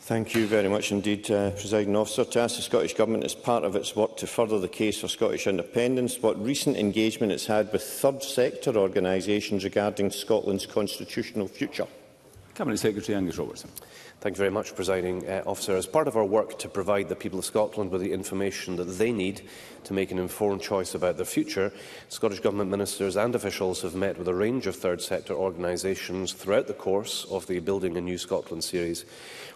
Thank you very much indeed, uh, Presiding Officer. To ask the Scottish Government, as part of its work to further the case for Scottish independence, what recent engagement it's had with third sector organisations regarding Scotland's constitutional future? Cabinet Secretary Angus Robertson. Thank you very much, Presiding uh, Officer. As part of our work to provide the people of Scotland with the information that they need to make an informed choice about their future, Scottish Government ministers and officials have met with a range of third sector organisations throughout the course of the Building a New Scotland series.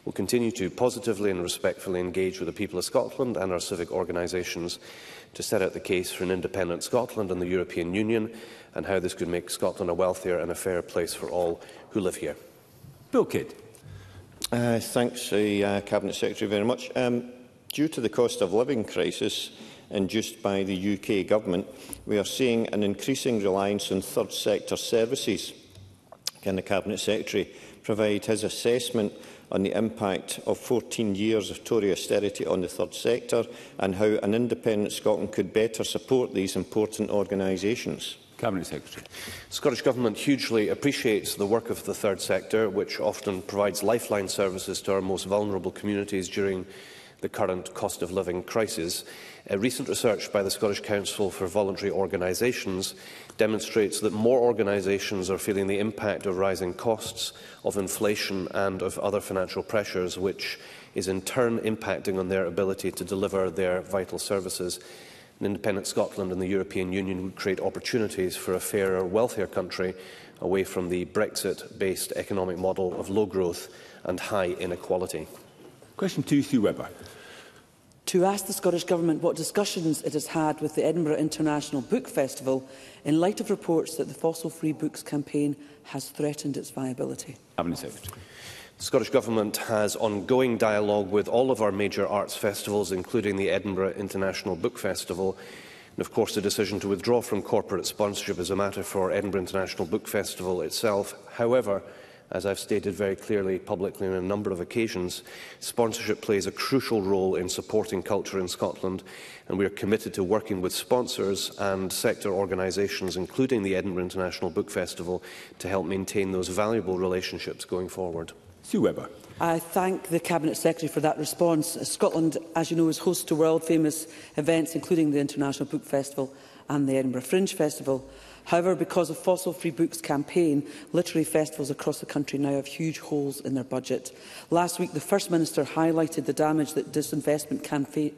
We'll continue to positively and respectfully engage with the people of Scotland and our civic organisations to set out the case for an independent Scotland and the European Union and how this could make Scotland a wealthier and a fair place for all who live here. Bill Kidd. Uh, thanks, the uh, Cabinet Secretary, very much. Um, due to the cost of living crisis induced by the UK Government, we are seeing an increasing reliance on third sector services. Can the Cabinet Secretary provide his assessment on the impact of 14 years of Tory austerity on the third sector and how an independent Scotland could better support these important organisations? Cabinet Secretary. The Scottish Government hugely appreciates the work of the third sector, which often provides lifeline services to our most vulnerable communities during the current cost of living crisis. A recent research by the Scottish Council for Voluntary Organisations demonstrates that more organisations are feeling the impact of rising costs, of inflation and of other financial pressures, which is in turn impacting on their ability to deliver their vital services. An independent Scotland and the European Union would create opportunities for a fairer, wealthier country away from the Brexit-based economic model of low growth and high inequality. Question two, Hugh Webber. To ask the Scottish Government what discussions it has had with the Edinburgh International Book Festival in light of reports that the Fossil Free Books campaign has threatened its viability. Cabinet Secretary. The Scottish Government has ongoing dialogue with all of our major arts festivals, including the Edinburgh International Book Festival. And of course, the decision to withdraw from corporate sponsorship is a matter for Edinburgh International Book Festival itself. However, as I've stated very clearly publicly on a number of occasions, sponsorship plays a crucial role in supporting culture in Scotland, and we are committed to working with sponsors and sector organisations, including the Edinburgh International Book Festival, to help maintain those valuable relationships going forward. Sue Webber. I thank the Cabinet Secretary for that response. Scotland, as you know, is host to world-famous events, including the International Book Festival and the Edinburgh Fringe Festival. However, because of Fossil Free Books campaign, literary festivals across the country now have huge holes in their budget. Last week, the First Minister highlighted the damage that disinvestment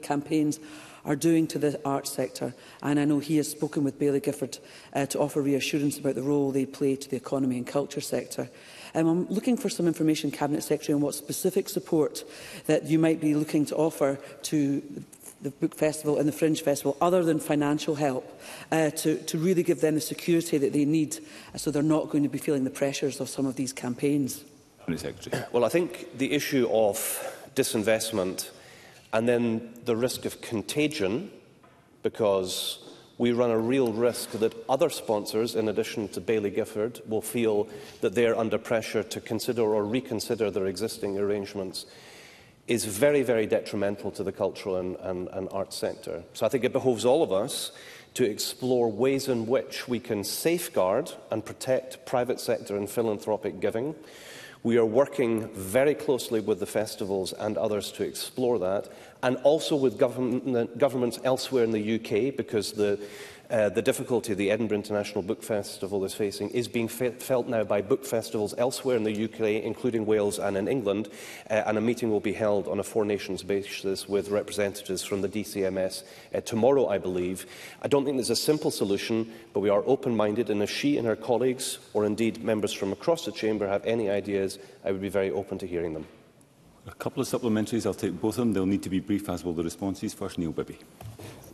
campaigns are doing to the arts sector, and I know he has spoken with Bailey Gifford uh, to offer reassurance about the role they play to the economy and culture sector. Um, I'm looking for some information, Cabinet Secretary, on what specific support that you might be looking to offer to the Book Festival and the Fringe Festival, other than financial help, uh, to, to really give them the security that they need uh, so they're not going to be feeling the pressures of some of these campaigns. Well, I think the issue of disinvestment and then the risk of contagion, because we run a real risk that other sponsors, in addition to Bailey Gifford, will feel that they are under pressure to consider or reconsider their existing arrangements is very, very detrimental to the cultural and, and, and arts sector. So I think it behoves all of us to explore ways in which we can safeguard and protect private sector and philanthropic giving We are working very closely with the festivals and others to explore that, and also with government, governments elsewhere in the UK, because the uh, the difficulty the Edinburgh International Book Festival is facing is being fe felt now by book festivals elsewhere in the UK, including Wales and in England, uh, and a meeting will be held on a Four Nations basis with representatives from the DCMS uh, tomorrow, I believe. I don't think there's a simple solution, but we are open-minded, and if she and her colleagues, or indeed members from across the Chamber, have any ideas, I would be very open to hearing them. A couple of supplementaries. I'll take both of them. They'll need to be brief, as well. the responses. First, Neil Bibby.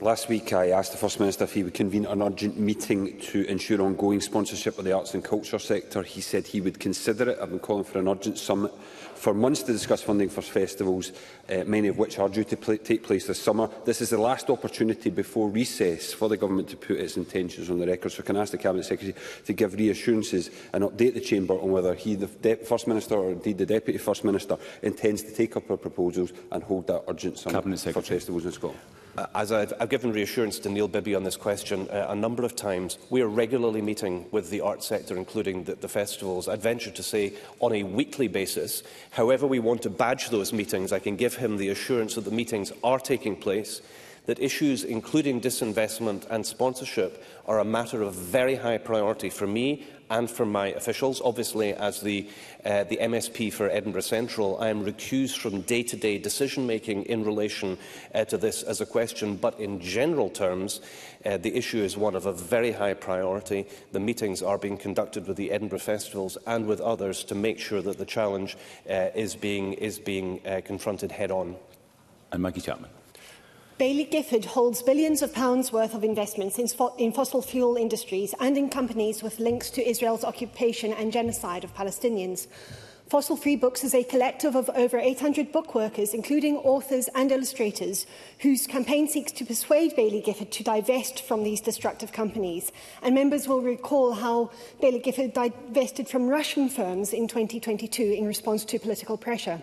Last week, I asked the First Minister if he would convene an urgent meeting to ensure ongoing sponsorship of the arts and culture sector. He said he would consider it. I've been calling for an urgent summit for months to discuss funding for festivals, uh, many of which are due to pl take place this summer. This is the last opportunity before recess for the government to put its intentions on the record. So can I ask the Cabinet Secretary to give reassurances and update the Chamber on whether he, the First Minister or indeed the Deputy First Minister, intends to take up our proposals and hold that urgent summit for festivals in Scotland? Uh, as I've, I've given reassurance to Neil Bibby on this question uh, a number of times, we are regularly meeting with the art sector, including the, the festivals, I'd venture to say on a weekly basis. However we want to badge those meetings, I can give him the assurance that the meetings are taking place, that issues including disinvestment and sponsorship are a matter of very high priority for me and from my officials. Obviously, as the, uh, the MSP for Edinburgh Central, I am recused from day-to-day decision-making in relation uh, to this as a question. But in general terms, uh, the issue is one of a very high priority. The meetings are being conducted with the Edinburgh Festivals and with others to make sure that the challenge uh, is being, is being uh, confronted head-on. And Maggie Chapman. Bailey Gifford holds billions of pounds worth of investments in, fo in fossil fuel industries and in companies with links to Israel's occupation and genocide of Palestinians. Fossil Free Books is a collective of over 800 book workers, including authors and illustrators, whose campaign seeks to persuade Bailey Gifford to divest from these destructive companies. And members will recall how Bailey Gifford divested from Russian firms in 2022 in response to political pressure.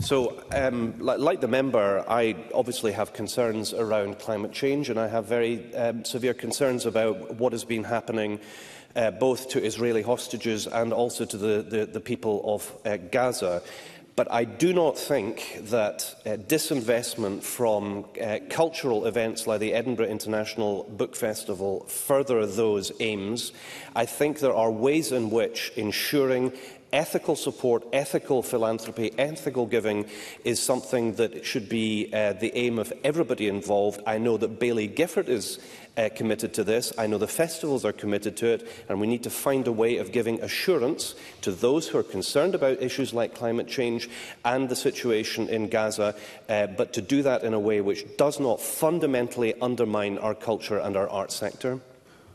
So, um, like the member, I obviously have concerns around climate change, and I have very um, severe concerns about what has been happening uh, both to Israeli hostages and also to the, the, the people of uh, Gaza. But I do not think that uh, disinvestment from uh, cultural events like the Edinburgh International Book Festival further those aims. I think there are ways in which ensuring ethical support, ethical philanthropy, ethical giving is something that should be uh, the aim of everybody involved. I know that Bailey Gifford is uh, committed to this. I know the festivals are committed to it, and we need to find a way of giving assurance to those who are concerned about issues like climate change and the situation in Gaza, uh, but to do that in a way which does not fundamentally undermine our culture and our arts sector.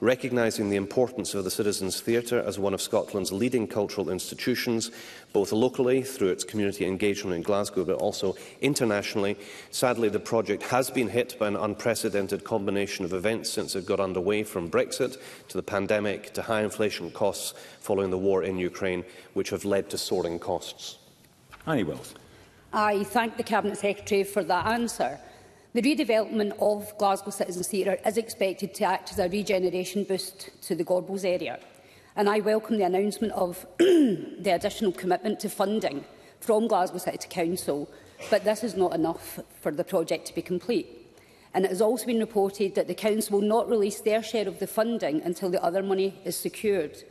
recognising the importance of the Citizens Theatre as one of Scotland's leading cultural institutions, both locally through its community engagement in Glasgow, but also internationally. Sadly, the project has been hit by an unprecedented combination of events since it got underway, from Brexit to the pandemic to high inflation inflation costs following the war in Ukraine, which have led to soaring costs. Annie Wells. I thank the Cabinet Secretary for that answer. The redevelopment of Glasgow Citizen Theatre is expected to act as a regeneration boost to the Gorbals area, and I welcome the announcement of the additional commitment to funding from Glasgow City Council, but this is not enough for the project to be complete and it has also been reported that the Council will not release their share of the funding until the other money is secured.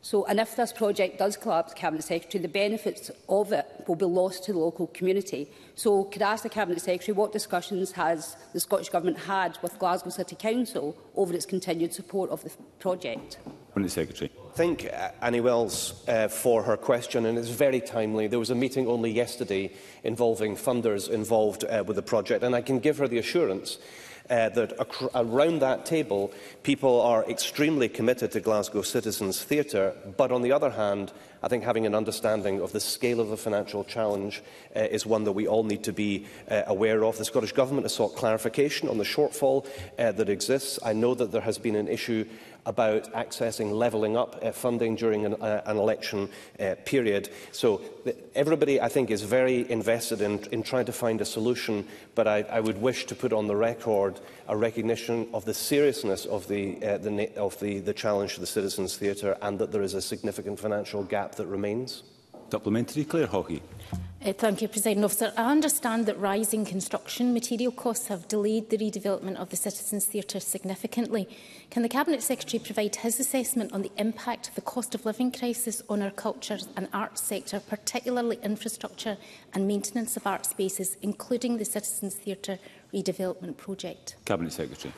So, and if this project does collapse, Cabinet Secretary, the benefits of it will be lost to the local community. So, could I ask the Cabinet Secretary what discussions has the Scottish Government had with Glasgow City Council over its continued support of the project? Cabinet Secretary thank uh, Annie Wells uh, for her question, and it's very timely. There was a meeting only yesterday involving funders involved uh, with the project, and I can give her the assurance uh, that around that table, people are extremely committed to Glasgow Citizens Theatre, but on the other hand, I think having an understanding of the scale of the financial challenge uh, is one that we all need to be uh, aware of. The Scottish Government has sought clarification on the shortfall uh, that exists. I know that there has been an issue about accessing levelling up uh, funding during an, uh, an election uh, period. So the, everybody, I think, is very invested in, in trying to find a solution, but I, I would wish to put on the record a recognition of the seriousness of the, uh, the, of the, the challenge to the Citizens Theatre and that there is a significant financial gap that remains. Supplementary, Claire Hawkey. Uh, thank you, President Officer. I understand that rising construction material costs have delayed the redevelopment of the Citizens Theatre significantly. Can the Cabinet Secretary provide his assessment on the impact of the cost of living crisis on our culture and arts sector, particularly infrastructure and maintenance of art spaces, including the Citizens Theatre redevelopment project? Cabinet Secretary.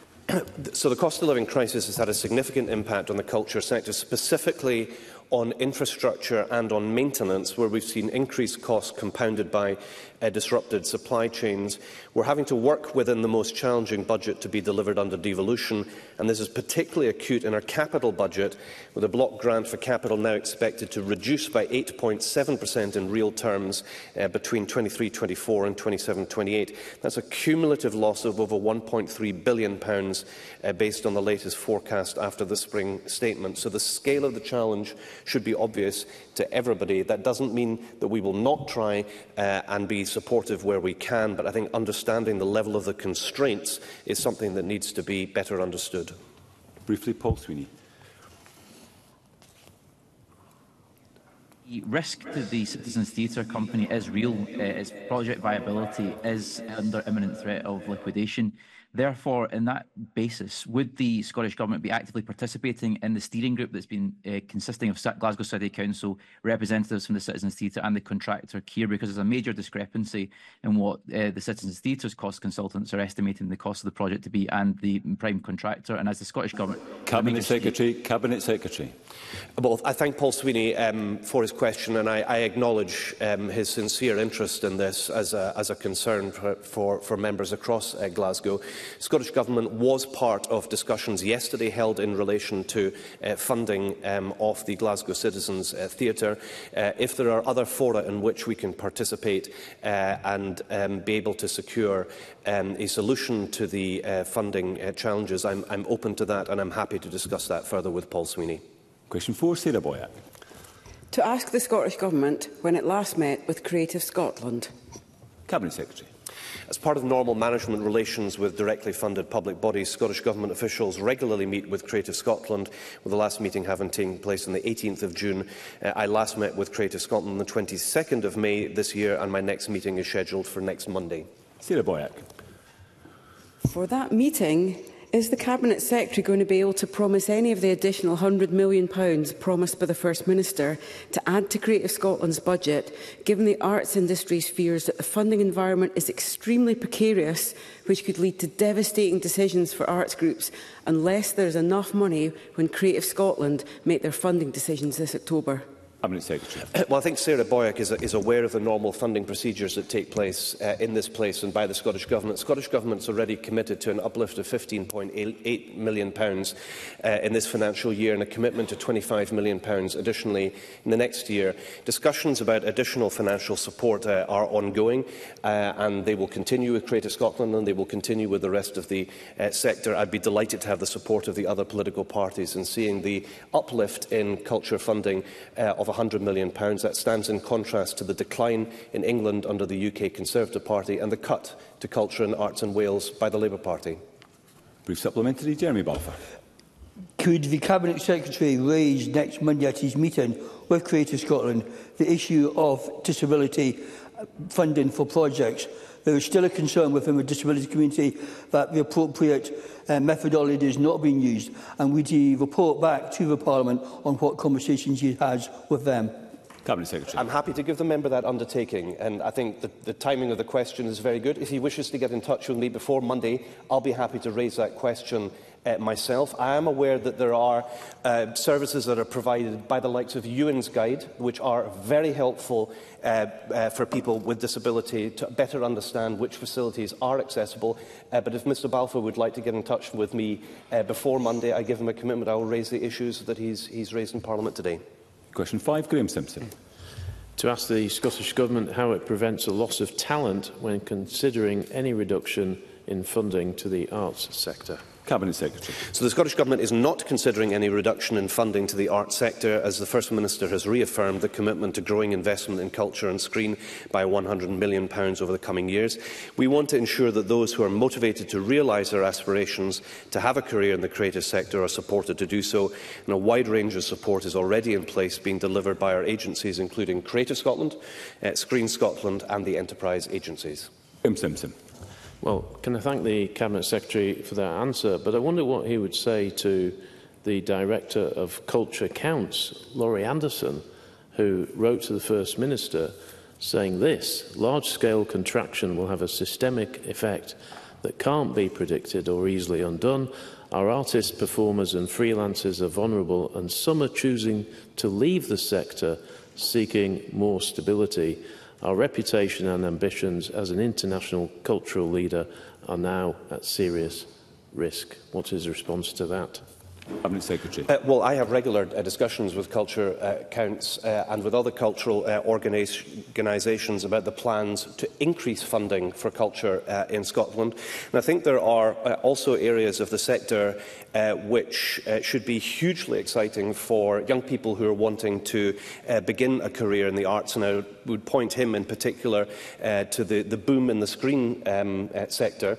so the cost of living crisis has had a significant impact on the culture sector, specifically on infrastructure and on maintenance, where we've seen increased costs compounded by uh, disrupted supply chains. We're having to work within the most challenging budget to be delivered under devolution, and this is particularly acute in our capital budget, with a block grant for capital now expected to reduce by 8.7% in real terms uh, between 23-24 and 27-28. That's a cumulative loss of over £1.3 billion pounds, uh, based on the latest forecast after the spring statement. So the scale of the challenge should be obvious to everybody. That doesn't mean that we will not try uh, and be supportive where we can, but I think understanding the level of the constraints is something that needs to be better understood. Briefly, Paul Sweeney. The risk to the Citizens Theatre Company is real. Uh, its project viability is under imminent threat of liquidation. Therefore, in that basis, would the Scottish Government be actively participating in the steering group that's been uh, consisting of Glasgow City Council, representatives from the Citizens Theatre and the contractor Kier? Because there's a major discrepancy in what uh, the Citizens Theatre's cost consultants are estimating the cost of the project to be and the prime contractor. And as the Scottish Government... Cabinet Secretary, Cabinet Secretary. Well, I thank Paul Sweeney um, for his question and I, I acknowledge um, his sincere interest in this as a, as a concern for, for, for members across uh, Glasgow. Scottish Government was part of discussions yesterday held in relation to uh, funding um, of the Glasgow Citizens uh, Theatre. Uh, if there are other fora in which we can participate uh, and um, be able to secure um, a solution to the uh, funding uh, challenges, I'm, I'm open to that and I'm happy to discuss that further with Paul Sweeney. Question 4, Sarah Boyer. To ask the Scottish Government when it last met with Creative Scotland. Cabinet Secretary. As part of normal management relations with directly funded public bodies, Scottish Government officials regularly meet with Creative Scotland, with the last meeting having taken place on the 18th of June. Uh, I last met with Creative Scotland on the 22nd of May this year, and my next meeting is scheduled for next Monday. Sarah Boyack. For that meeting, Is the Cabinet Secretary going to be able to promise any of the additional £100 million promised by the First Minister to add to Creative Scotland's budget, given the arts industry's fears that the funding environment is extremely precarious, which could lead to devastating decisions for arts groups unless there is enough money when Creative Scotland make their funding decisions this October? Cabinet Secretary. Well, I think Sarah Boyack is, is aware of the normal funding procedures that take place uh, in this place and by the Scottish Government. The Scottish Government already committed to an uplift of £15.8 million pounds, uh, in this financial year and a commitment to £25 million pounds additionally in the next year. Discussions about additional financial support uh, are ongoing uh, and they will continue with Creative Scotland and they will continue with the rest of the uh, sector. I'd be delighted to have the support of the other political parties in seeing the uplift in culture funding uh, of £100 million. That stands in contrast to the decline in England under the UK Conservative Party and the cut to culture and arts in Wales by the Labour Party. Brief supplementary, Jeremy Balfour. Could the Cabinet Secretary raise next Monday at his meeting with Creative Scotland the issue of disability funding for projects There is still a concern within the disability community that the appropriate uh, methodology is not being used, and we do report back to the Parliament on what conversations he has with them? Cabinet Secretary. I'm happy to give the member that undertaking, and I think the, the timing of the question is very good. If he wishes to get in touch with me before Monday, I'll be happy to raise that question uh, myself. I am aware that there are uh, services that are provided by the likes of Ewan's Guide, which are very helpful uh, uh, for people with disability to better understand which facilities are accessible. Uh, but if Mr Balfour would like to get in touch with me uh, before Monday, I give him a commitment. I will raise the issues that he's, he's raised in Parliament today. Question 5, Graham Simpson. To ask the Scottish Government how it prevents a loss of talent when considering any reduction in funding to the arts sector. Cabinet Secretary. So the Scottish Government is not considering any reduction in funding to the arts sector as the First Minister has reaffirmed the commitment to growing investment in culture and screen by £100 million pounds over the coming years. We want to ensure that those who are motivated to realise their aspirations to have a career in the creative sector are supported to do so and a wide range of support is already in place being delivered by our agencies including Creative Scotland, uh, Screen Scotland and the Enterprise agencies. Im, sim, sim. Well, can I thank the Cabinet Secretary for that answer, but I wonder what he would say to the Director of Culture Counts, Laurie Anderson, who wrote to the First Minister saying this, large-scale contraction will have a systemic effect that can't be predicted or easily undone. Our artists, performers and freelancers are vulnerable and some are choosing to leave the sector seeking more stability. Our reputation and ambitions as an international cultural leader are now at serious risk. What is the response to that? Cabinet Secretary. Uh, well, I have regular uh, discussions with culture uh, counts uh, and with other cultural uh, organisations about the plans to increase funding for culture uh, in Scotland. And I think there are uh, also areas of the sector uh, which uh, should be hugely exciting for young people who are wanting to uh, begin a career in the arts and are would point him in particular uh, to the, the boom in the screen um, uh, sector,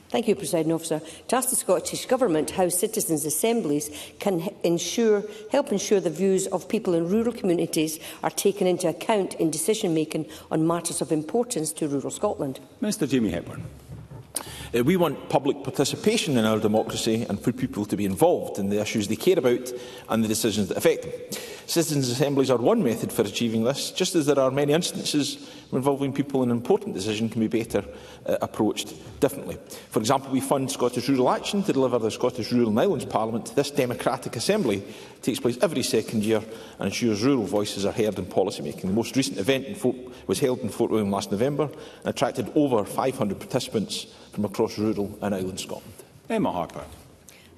Thank you, President Officer. To ask the Scottish Government how citizens' assemblies can ensure, help ensure the views of people in rural communities are taken into account in decision-making on matters of importance to rural Scotland. Minister Jamie Hepburn. Uh, we want public participation in our democracy and for people to be involved in the issues they care about and the decisions that affect them. Citizens' assemblies are one method for achieving this, just as there are many instances involving people in an important decision can be better uh, approached differently. For example, we fund Scottish Rural Action to deliver the Scottish Rural and Islands Parliament. This democratic assembly takes place every second year and ensures rural voices are heard in policy making. The most recent event in Fort was held in Fort William last November and attracted over 500 participants from across rural and island Scotland. Emma Harper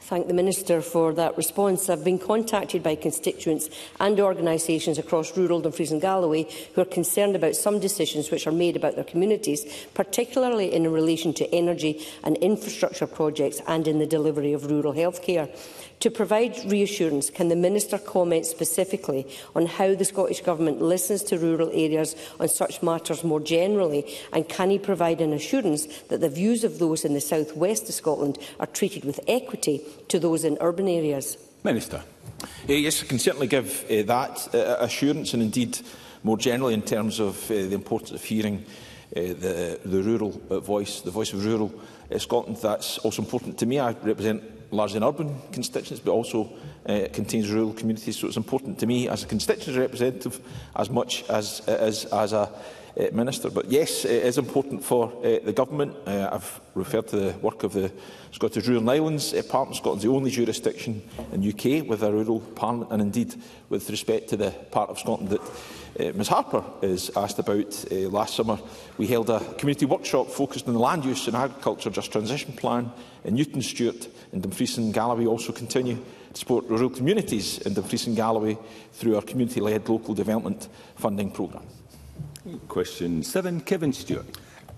thank the Minister for that response. I've been contacted by constituents and organisations across rural Dumfries and Galloway who are concerned about some decisions which are made about their communities, particularly in relation to energy and infrastructure projects and in the delivery of rural healthcare. To provide reassurance, can the Minister comment specifically on how the Scottish Government listens to rural areas on such matters more generally, and can he provide an assurance that the views of those in the south west of Scotland are treated with equity to those in urban areas? Minister. Uh, yes, I can certainly give uh, that uh, assurance, and indeed more generally in terms of the importance of hearing the, the rural voice, the voice of rural Scotland. That's also important to me. I represent largely in urban constituents, but also uh, contains rural communities. So it's important to me as a constituency representative as much as as as a uh, Minister. But yes, it is important for uh, the Government. Uh, I've referred to the work of the Scottish Rural Islands uh, Parliament. Scotland's the only jurisdiction in UK with a rural parliament, and indeed with respect to the part of Scotland that uh, Ms Harper is asked about. Uh, last summer, we held a community workshop focused on the land use and agriculture just transition plan in Newton Stewart and Dumfries and Galloway also continue to support rural communities in Dumfries and Galloway through our community-led local development funding programme. Question 7, Kevin Stewart.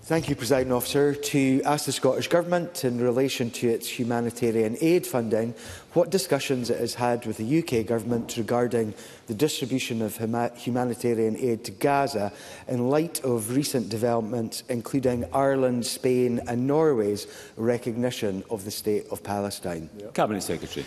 Thank you, President Officer. To ask the Scottish Government in relation to its humanitarian aid funding, what discussions it has had with the UK Government regarding the distribution of huma humanitarian aid to Gaza in light of recent developments, including Ireland, Spain and Norway's recognition of the State of Palestine? Yep. Cabinet Secretary.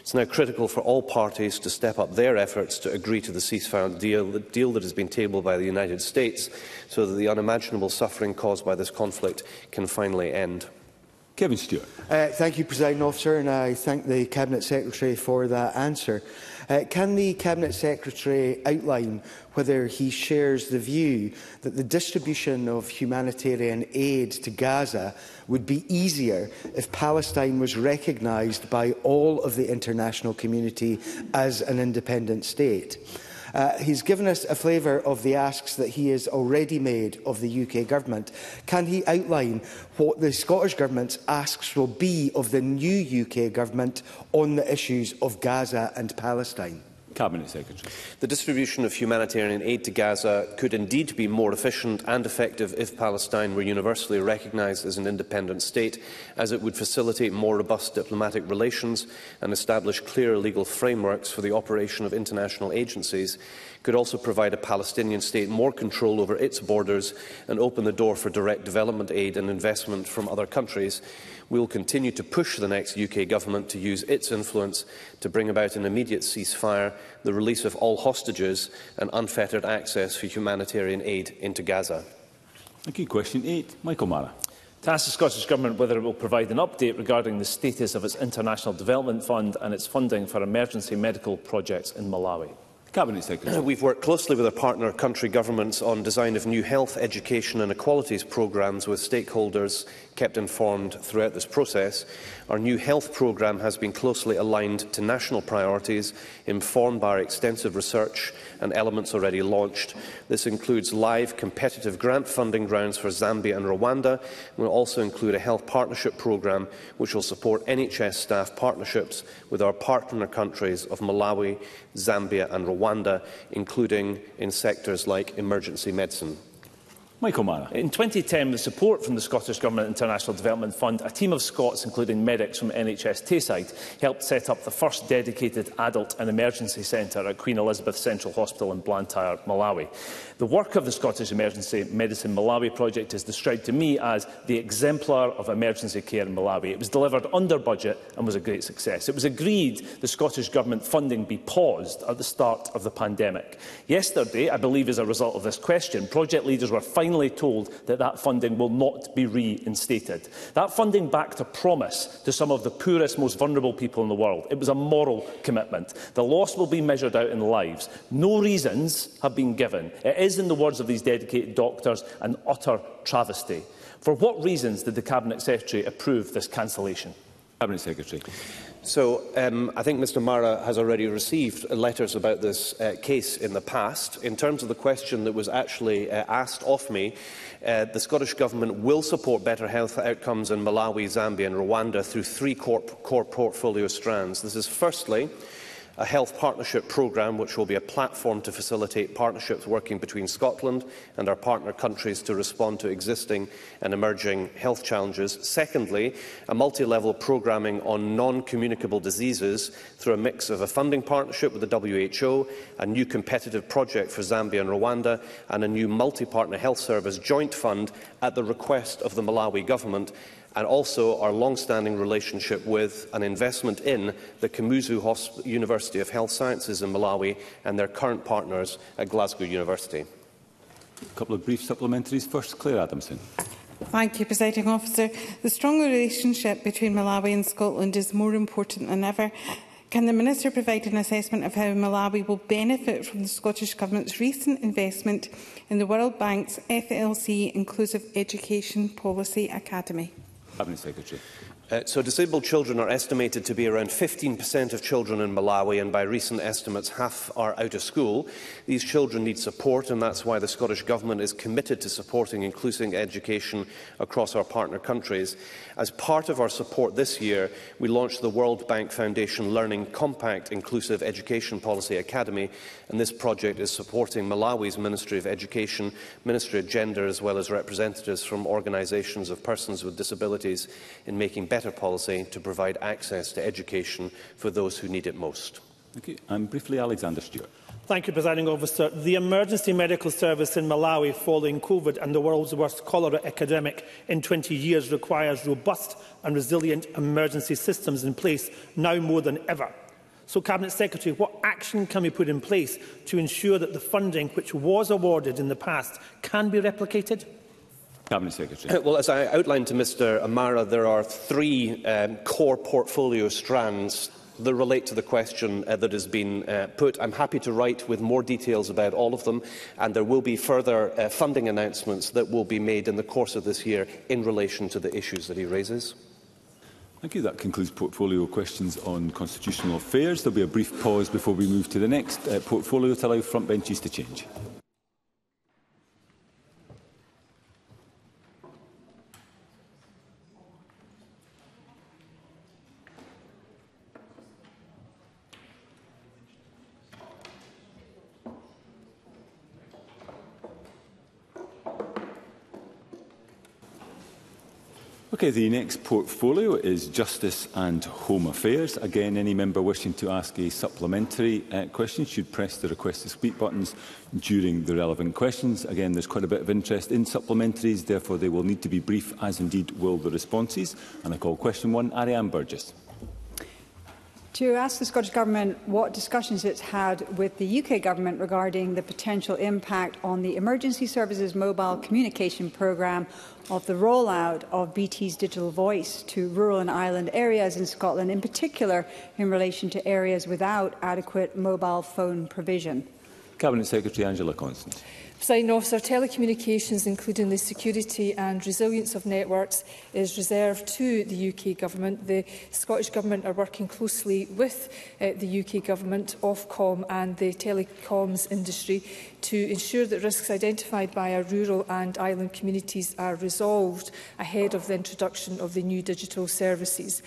It's now critical for all parties to step up their efforts to agree to the ceasefire deal, the deal that has been tabled by the United States so that the unimaginable suffering caused by this conflict can finally end. Kevin Stewart. Uh, thank you, President Officer, and I thank the Cabinet Secretary for that answer. Uh, can the Cabinet Secretary outline whether he shares the view that the distribution of humanitarian aid to Gaza would be easier if Palestine was recognised by all of the international community as an independent state? Uh, he's given us a flavour of the asks that he has already made of the UK Government. Can he outline what the Scottish Government's asks will be of the new UK Government on the issues of Gaza and Palestine? Cabinet Secretary. The distribution of humanitarian aid to Gaza could indeed be more efficient and effective if Palestine were universally recognised as an independent state, as it would facilitate more robust diplomatic relations and establish clear legal frameworks for the operation of international agencies could also provide a Palestinian state more control over its borders and open the door for direct development aid and investment from other countries. We will continue to push the next UK government to use its influence to bring about an immediate ceasefire, the release of all hostages and unfettered access for humanitarian aid into Gaza. Thank you. Question 8. Michael Mara. To ask the Scottish Government whether it will provide an update regarding the status of its International Development Fund and its funding for emergency medical projects in Malawi. Cabinet Secretary. We've worked closely with our partner country governments on design of new health, education and equalities programmes with stakeholders kept informed throughout this process. Our new health programme has been closely aligned to national priorities, informed by our extensive research and elements already launched. This includes live competitive grant funding rounds for Zambia and Rwanda. We will also include a health partnership programme which will support NHS staff partnerships with our partner countries of Malawi, Zambia and Rwanda, including in sectors like emergency medicine. Michael Mara. In 2010, with support from the Scottish Government International Development Fund, a team of Scots, including medics from NHS Tayside, helped set up the first dedicated adult and emergency centre at Queen Elizabeth Central Hospital in Blantyre, Malawi. The work of the Scottish Emergency Medicine Malawi project is described to me as the exemplar of emergency care in Malawi. It was delivered under budget and was a great success. It was agreed the Scottish Government funding be paused at the start of the pandemic. Yesterday, I believe as a result of this question, project leaders were fighting finally told that that funding will not be reinstated. That funding backed a promise to some of the poorest, most vulnerable people in the world. It was a moral commitment. The loss will be measured out in lives. No reasons have been given. It is, in the words of these dedicated doctors, an utter travesty. For what reasons did the Cabinet Secretary approve this cancellation? Cabinet Secretary. So um, I think Mr Mara has already received letters about this uh, case in the past. In terms of the question that was actually uh, asked of me, uh, the Scottish Government will support better health outcomes in Malawi, Zambia and Rwanda through three core, core portfolio strands. This is firstly, a health partnership programme which will be a platform to facilitate partnerships working between Scotland and our partner countries to respond to existing and emerging health challenges. Secondly, a multi-level programming on non-communicable diseases through a mix of a funding partnership with the WHO, a new competitive project for Zambia and Rwanda, and a new multi-partner health service joint fund at the request of the Malawi government and also our long-standing relationship with an investment in the Kamuzu Hosp University of Health Sciences in Malawi and their current partners at Glasgow University. A couple of brief supplementaries. First, Claire Adamson. Thank you, Presiding Officer. The stronger relationship between Malawi and Scotland is more important than ever. Can the Minister provide an assessment of how Malawi will benefit from the Scottish Government's recent investment in the World Bank's FLC Inclusive Education Policy Academy? Administrative Secretary. Uh, so disabled children are estimated to be around 15% of children in Malawi and by recent estimates half are out of school. These children need support and that's why the Scottish Government is committed to supporting inclusive education across our partner countries. As part of our support this year, we launched the World Bank Foundation Learning Compact Inclusive Education Policy Academy and this project is supporting Malawi's Ministry of Education, Ministry of Gender as well as representatives from organisations of persons with disabilities in making better policy to provide access to education for those who need it most. Thank you. And briefly, Alexander Stewart. Thank you, Presiding Officer. The emergency medical service in Malawi following COVID and the world's worst cholera epidemic in 20 years requires robust and resilient emergency systems in place now more than ever. So, Cabinet Secretary, what action can we put in place to ensure that the funding which was awarded in the past can be replicated? Cabinet Secretary. Uh, well, as I outlined to Mr Amara, there are three um, core portfolio strands that relate to the question uh, that has been uh, put. I'm happy to write with more details about all of them, and there will be further uh, funding announcements that will be made in the course of this year in relation to the issues that he raises. Thank you. That concludes portfolio questions on constitutional affairs. There will be a brief pause before we move to the next uh, portfolio to allow benches to change. Okay, the next portfolio is Justice and Home Affairs. Again, any member wishing to ask a supplementary uh, question should press the request to speak buttons during the relevant questions. Again, there's quite a bit of interest in supplementaries, therefore they will need to be brief, as indeed will the responses. And I call question one, Ariane Burgess to ask the Scottish Government what discussions it's had with the UK Government regarding the potential impact on the Emergency Services Mobile Communication Programme of the rollout of BT's digital voice to rural and island areas in Scotland, in particular in relation to areas without adequate mobile phone provision. Cabinet Secretary Angela Constant. Presiding officer, telecommunications, including the security and resilience of networks, is reserved to the UK Government. The Scottish Government are working closely with uh, the UK Government, Ofcom and the telecoms industry to ensure that risks identified by our rural and island communities are resolved ahead of the introduction of the new digital services.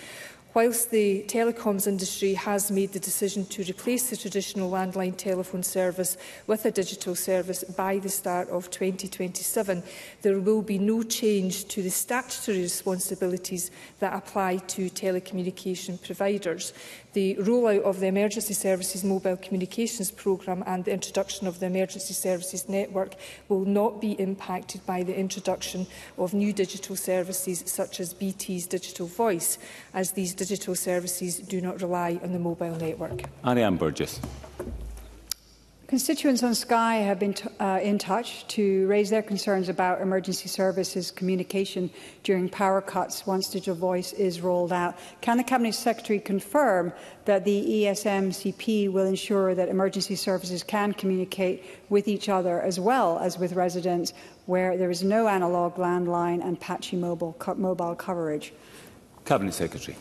Whilst the telecoms industry has made the decision to replace the traditional landline telephone service with a digital service by the start of 2027, there will be no change to the statutory responsibilities that apply to telecommunication providers the rollout of the Emergency Services Mobile Communications Programme and the introduction of the Emergency Services Network will not be impacted by the introduction of new digital services such as BT's Digital Voice, as these digital services do not rely on the mobile network. Ariane Burgess. Constituents on Sky have been uh, in touch to raise their concerns about emergency services communication during power cuts once digital voice is rolled out. Can the Cabinet Secretary confirm that the ESMCP will ensure that emergency services can communicate with each other as well as with residents where there is no analogue landline and patchy mobile, co mobile coverage? Cabinet Secretary.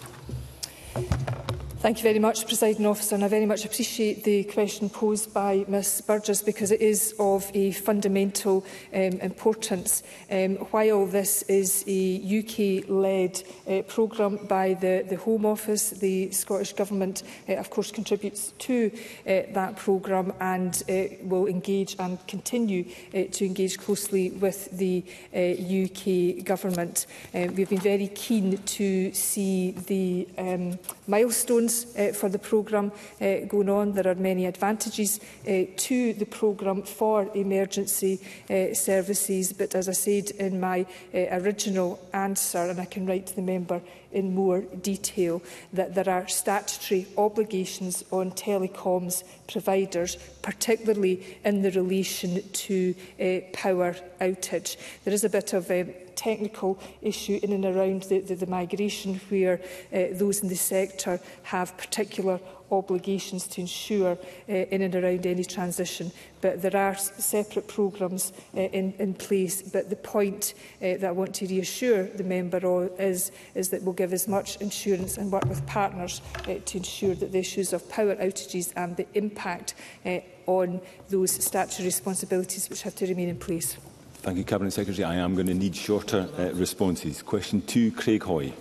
Thank you very much, Presiding Officer, and I very much appreciate the question posed by Ms Burgess because it is of a fundamental um, importance. Um, while this is a UK-led uh, programme by the, the Home Office, the Scottish Government, uh, of course, contributes to uh, that programme and uh, will engage and continue uh, to engage closely with the uh, UK Government. Uh, we've been very keen to see the um, milestones reasons uh, eh, for the programme uh, going on. There are many advantages uh, to the programme for emergency uh, services. But as I said in my uh, original answer, and I can write to the member in more detail, that there are statutory obligations on telecoms providers, particularly in the relation to uh, power outage. There is a bit of uh, technical issue in and around the, the, the migration where uh, those in the sector have particular obligations to ensure uh, in and around any transition. But there are separate programmes uh, in, in place. But the point uh, that I want to reassure the member on is, is that we'll give as much insurance and work with partners uh, to ensure that the issues of power outages and the impact uh, on those statutory responsibilities which have to remain in place. Thank you, Cabinet Secretary. I am going to need shorter uh, responses. Question two, Craig Hoy.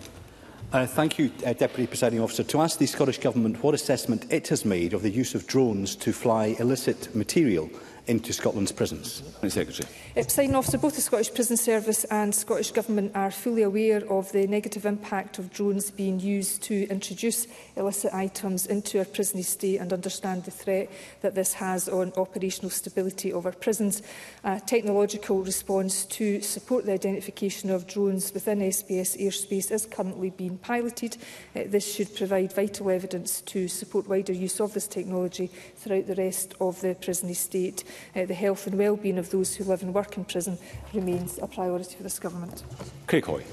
Uh, thank you, uh, Deputy Presiding Officer. To ask the Scottish Government what assessment it has made of the use of drones to fly illicit material into Scotland's prisons. Secretary. Presiding officer, both the Scottish Prison Service and Scottish Government are fully aware of the negative impact of drones being used to introduce illicit items into our prison estate and understand the threat that this has on operational stability of our prisons. A technological response to support the identification of drones within SBS airspace is currently being piloted. Uh, this should provide vital evidence to support wider use of this technology throughout the rest of the prison estate. Uh, the health and well-being of those who live and work work in prison remains a priority for this government. Craig Hoy.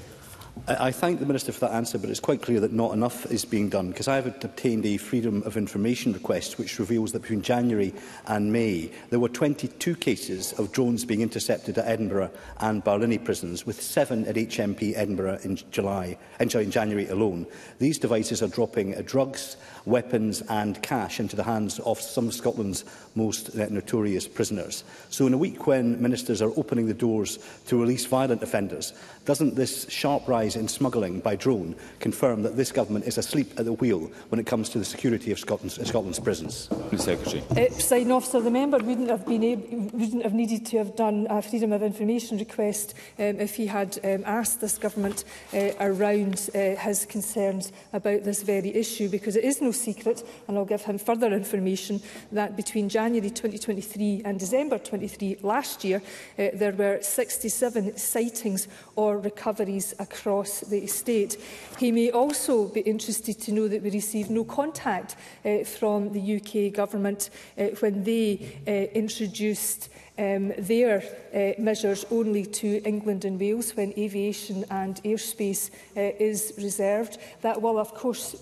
I thank the Minister for that answer, but it's quite clear that not enough is being done, because I have obtained a Freedom of Information request which reveals that between January and May, there were 22 cases of drones being intercepted at Edinburgh and Barlini prisons, with seven at HMP Edinburgh in, July, in, in January alone. These devices are dropping uh, drugs, weapons and cash into the hands of some of Scotland's most uh, notorious prisoners. So in a week when ministers are opening the doors to release violent offenders, doesn't this sharp rise rise in smuggling by drone confirm that this government is asleep at the wheel when it comes to the security of Scotland's, of uh, Scotland's prisons? Mr Secretary. Uh, Presiding officer, the member wouldn't have, been able, wouldn't have needed to have done a freedom of information request um, if he had um, asked this government uh, around uh, his concerns about this very issue because it is no secret, and I'll give him further information, that between January 2023 and December 23 last year, uh, there were 67 sightings or recoveries across across the estate. He may also be interested to know that we received no contact uh, from the UK government uh, when they uh, introduced um, their uh, measures only to England and Wales when aviation and airspace uh, is reserved. That will, of course,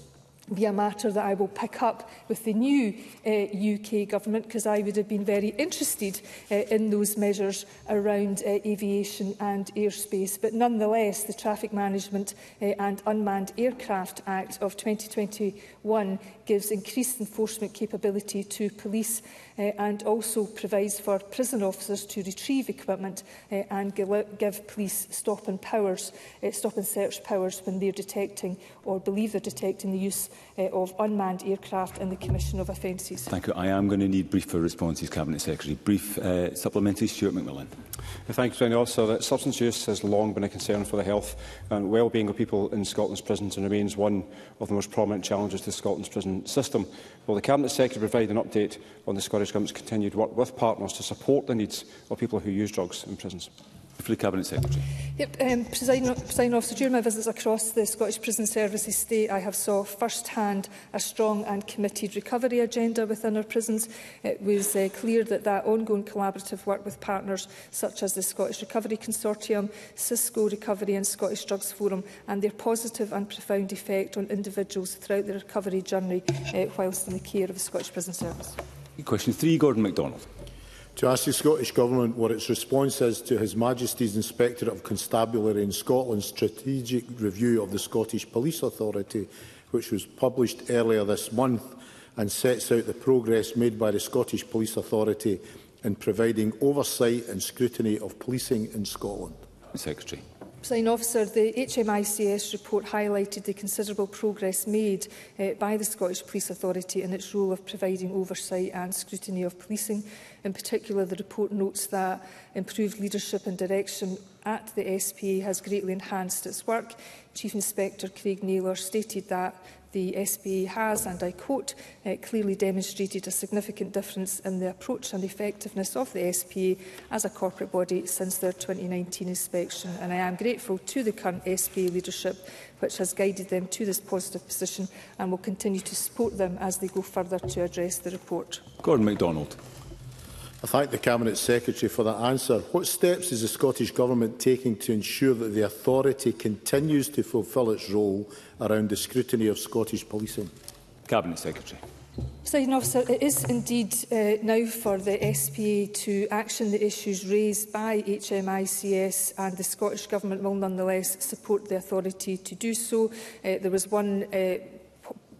be a matter that I will pick up with the new uh, UK government because I would have been very interested uh, in those measures around uh, aviation and airspace. But nonetheless, the Traffic Management uh, and Unmanned Aircraft Act of 2021 gives increased enforcement capability to police uh, and also provides for prison officers to retrieve equipment uh, and give police stop and powers, uh, eh, stop and search powers when they're detecting or believe they're detecting the use uh, of unmanned aircraft in the commission of offences. Thank you. I am going to need briefer responses, Cabinet Secretary. Brief uh, supplementary, Stuart McMillan. Thank you, President Also, That substance use has long been a concern for the health and well-being of people in Scotland's prisons and remains one of the most prominent challenges to Scotland's prison system. Will the Cabinet Secretary provide an update on the Scottish Government's continued work with partners to support the needs of people who use drugs in prisons? for the Cabinet Secretary. Yep, um, President Officer, during my visits across the Scottish Prison Service estate, I have saw first-hand a strong and committed recovery agenda within our prisons. It was uh, clear that that ongoing collaborative work with partners such as the Scottish Recovery Consortium, Cisco Recovery and Scottish Drugs Forum and their positive and profound effect on individuals throughout their recovery journey uh, whilst in the care of the Scottish Prison Service. Question 3, Gordon MacDonald to ask the Scottish Government what its response is to His Majesty's Inspectorate of Constabulary in Scotland's strategic review of the Scottish Police Authority, which was published earlier this month and sets out the progress made by the Scottish Police Authority in providing oversight and scrutiny of policing in Scotland. Secretary. Sign Officer, the HMICS report highlighted the considerable progress made uh, by the Scottish Police Authority in its role of providing oversight and scrutiny of policing. In particular, the report notes that improved leadership and direction at the SPA has greatly enhanced its work. Chief Inspector Craig Naylor stated that the SPA has, and I quote, uh, clearly demonstrated a significant difference in the approach and effectiveness of the SPA as a corporate body since their 2019 inspection. And I am grateful to the current SPA leadership, which has guided them to this positive position and will continue to support them as they go further to address the report. Gordon MacDonald. I thank the Cabinet Secretary for that answer. What steps is the Scottish Government taking to ensure that the authority continues to fulfil its role around the scrutiny of Scottish policing? Cabinet Secretary. Presiding officer, it is indeed uh, now for the SPA to action the issues raised by HMICS and the Scottish Government will nonetheless support the authority to do so. Uh, there was one uh,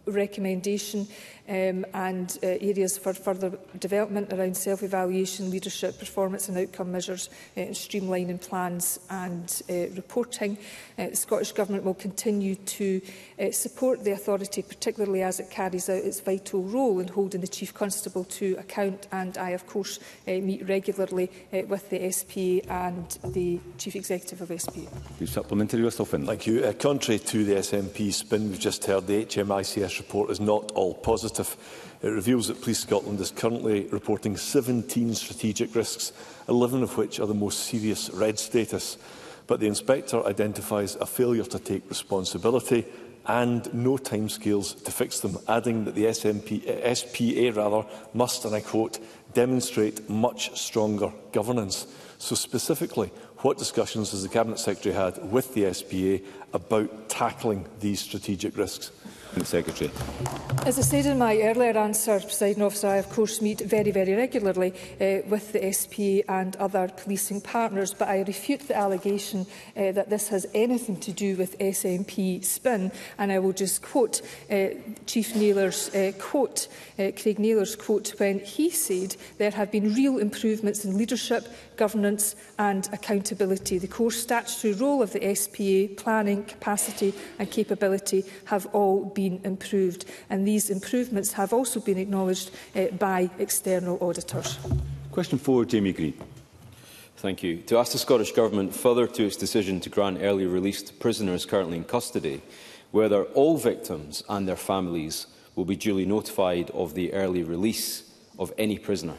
recommendation um, and uh, areas for further development around self-evaluation, leadership, performance and outcome measures, uh, and streamlining plans and uh, reporting. Uh, the Scottish Government will continue to uh, support the authority, particularly as it carries out its vital role in holding the Chief Constable to account. And I, of course, uh, meet regularly uh, with the SPA and the Chief Executive of SPA. The supplementary, Thank you. Uh, contrary to the SNP spin we've just heard, the HMICS report is not all positive positive. It uh, reveals that Police Scotland is currently reporting 17 strategic risks, 11 of which are the most serious red status. But the inspector identifies a failure to take responsibility and no timescales to fix them, adding that the SMP, uh, SPA rather must, and I quote, demonstrate much stronger governance. So specifically, what discussions has the Cabinet Secretary had with the SPA about tackling these strategic risks? the Secretary. As I said in my earlier answer, President Officer, I of course meet very, very regularly uh, with the SP and other policing partners, but I refute the allegation uh, that this has anything to do with SNP spin. And I will just quote uh, Chief Naylor's uh, quote, uh, Craig Naylor's quote, when he said there have been real improvements in leadership, governance and accountability. The core statutory role of the SPA, planning, capacity and capability have all been improved. And these improvements have also been acknowledged uh, by external auditors. Question four, Jamie Green. Thank you. To ask the Scottish Government further to its decision to grant early release to prisoners currently in custody, whether all victims and their families will be duly notified of the early release of any prisoner.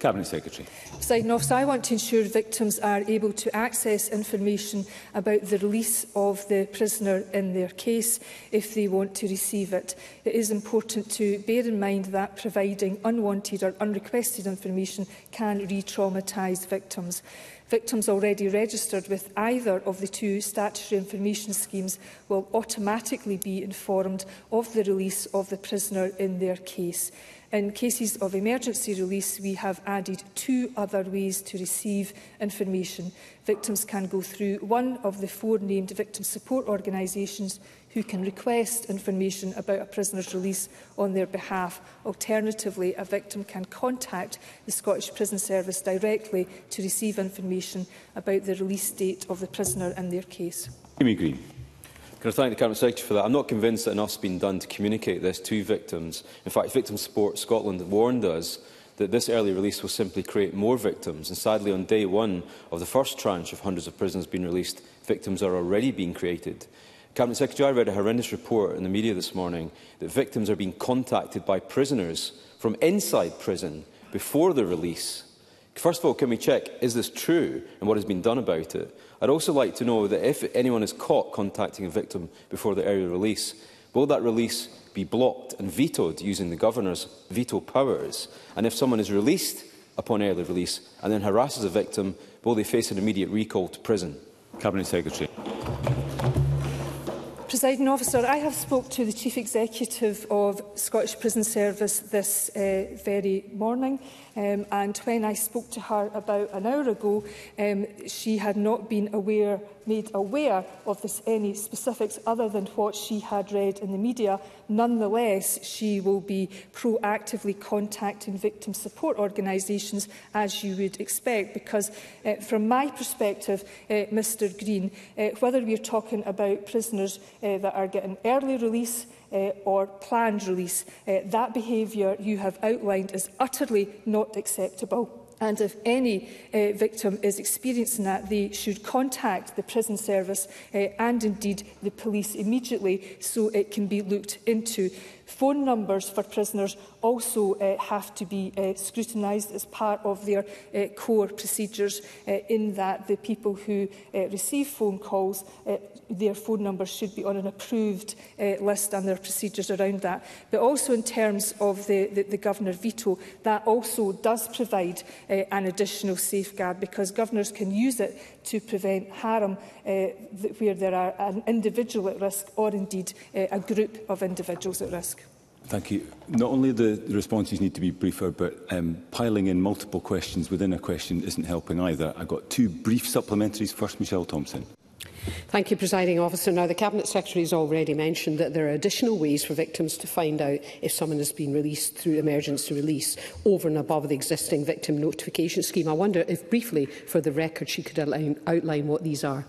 Cabinet Secretary. Signing off, so I want to ensure victims are able to access information about the release of the prisoner in their case if they want to receive it. It is important to bear in mind that providing unwanted or unrequested information can re-traumatise victims. Victims already registered with either of the two statutory information schemes will automatically be informed of the release of the prisoner in their case. In cases of emergency release, we have added two other ways to receive information. Victims can go through one of the four named victim support organisations who can request information about a prisoner's release on their behalf. Alternatively, a victim can contact the Scottish Prison Service directly to receive information about the release date of the prisoner in their case. green. Can I thank the Cabinet Secretary for that? I'm not convinced that enough has been done to communicate this to victims. In fact, Victim Support Scotland warned us that this early release will simply create more victims. And sadly, on day one of the first tranche of hundreds of prisoners being released, victims are already being created. Cabinet Secretary, I read a horrendous report in the media this morning that victims are being contacted by prisoners from inside prison before the release First of all, can we check, is this true and what has been done about it? I'd also like to know that if anyone is caught contacting a victim before the early release, will that release be blocked and vetoed using the governor's veto powers? And if someone is released upon early release and then harasses a victim, will they face an immediate recall to prison? Cabinet Secretary. Presiding officer, I have spoke to the Chief Executive of Scottish Prison Service this uh, very morning um, and when I spoke to her about an hour ago, um, she had not been aware made aware of this, any specifics other than what she had read in the media. Nonetheless, she will be proactively contacting victim support organisations, as you would expect, because uh, from my perspective, uh, eh, Mr Green, uh, whether we're talking about prisoners uh, that are getting early release, uh, or planned release. Uh, that behaviour you have outlined is utterly not acceptable. And if any uh, victim is experiencing that, they should contact the prison service uh, and indeed the police immediately so it can be looked into. Phone numbers for prisoners also uh, have to be uh, scrutinised as part of their uh, core procedures uh, in that the people who uh, receive phone calls, uh, their phone numbers should be on an approved uh, list and their procedures around that. But also in terms of the, the, the Governor veto, that also does provide uh, an additional safeguard because governors can use it to prevent harm uh, where there are an individual at risk or indeed uh, a group of individuals at risk. Thank you. Not only the responses need to be briefer, but um, piling in multiple questions within a question isn't helping either. I've got two brief supplementaries. First, Michelle Thompson. Thank you, Presiding Officer. Now, the Cabinet Secretary has already mentioned that there are additional ways for victims to find out if someone has been released through emergency release over and above the existing victim notification scheme. I wonder if, briefly, for the record, she could outline, what these are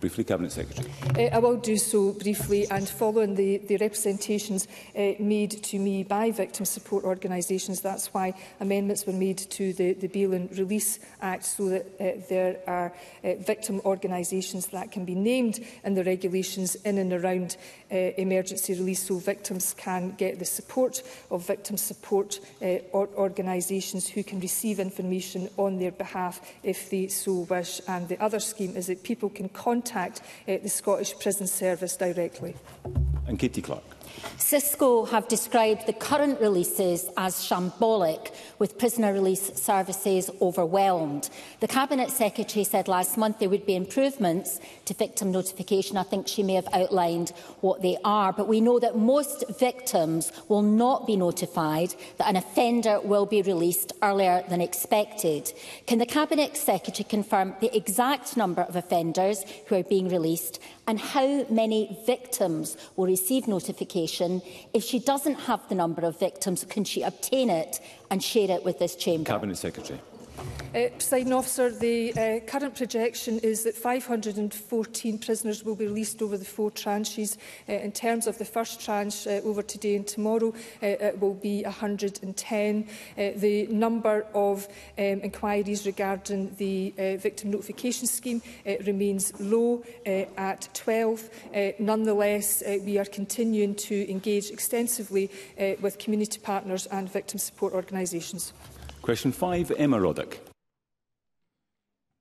briefly, Cabinet Secretary. Uh, I will do so briefly and following the, the representations uh, made to me by victim support organisations. That's why amendments were made to the, the Bail and Release Act so that uh, there are uh, victim organisations that can be named in the regulations in and around uh, emergency release so victims can get the support of victim support uh, or organisations who can receive information on their behalf if they so wish. And the other scheme is that people can contact contact uh, the Scottish Prison Service directly. And Katie Clark. Cisco have described the current releases as shambolic, with prisoner release services overwhelmed. The Cabinet Secretary said last month there would be improvements to victim notification. I think she may have outlined what they are, but we know that most victims will not be notified that an offender will be released earlier than expected. Can the Cabinet Secretary confirm the exact number of offenders who are being released and how many victims will receive notification. If she doesn't have the number of victims, can she obtain it and share it with this chamber? Cabinet Secretary. Uh, Presiding officer, the uh, current projection is that 514 prisoners will be released over the four tranches. Uh, in terms of the first tranche uh, over today and tomorrow, uh, it will be 110. Uh, the number of um, inquiries regarding the uh, victim notification scheme uh, remains low uh, at 12. Uh, nonetheless, uh, we are continuing to engage extensively uh, with community partners and victim support organisations. Question five, Emma Roddick.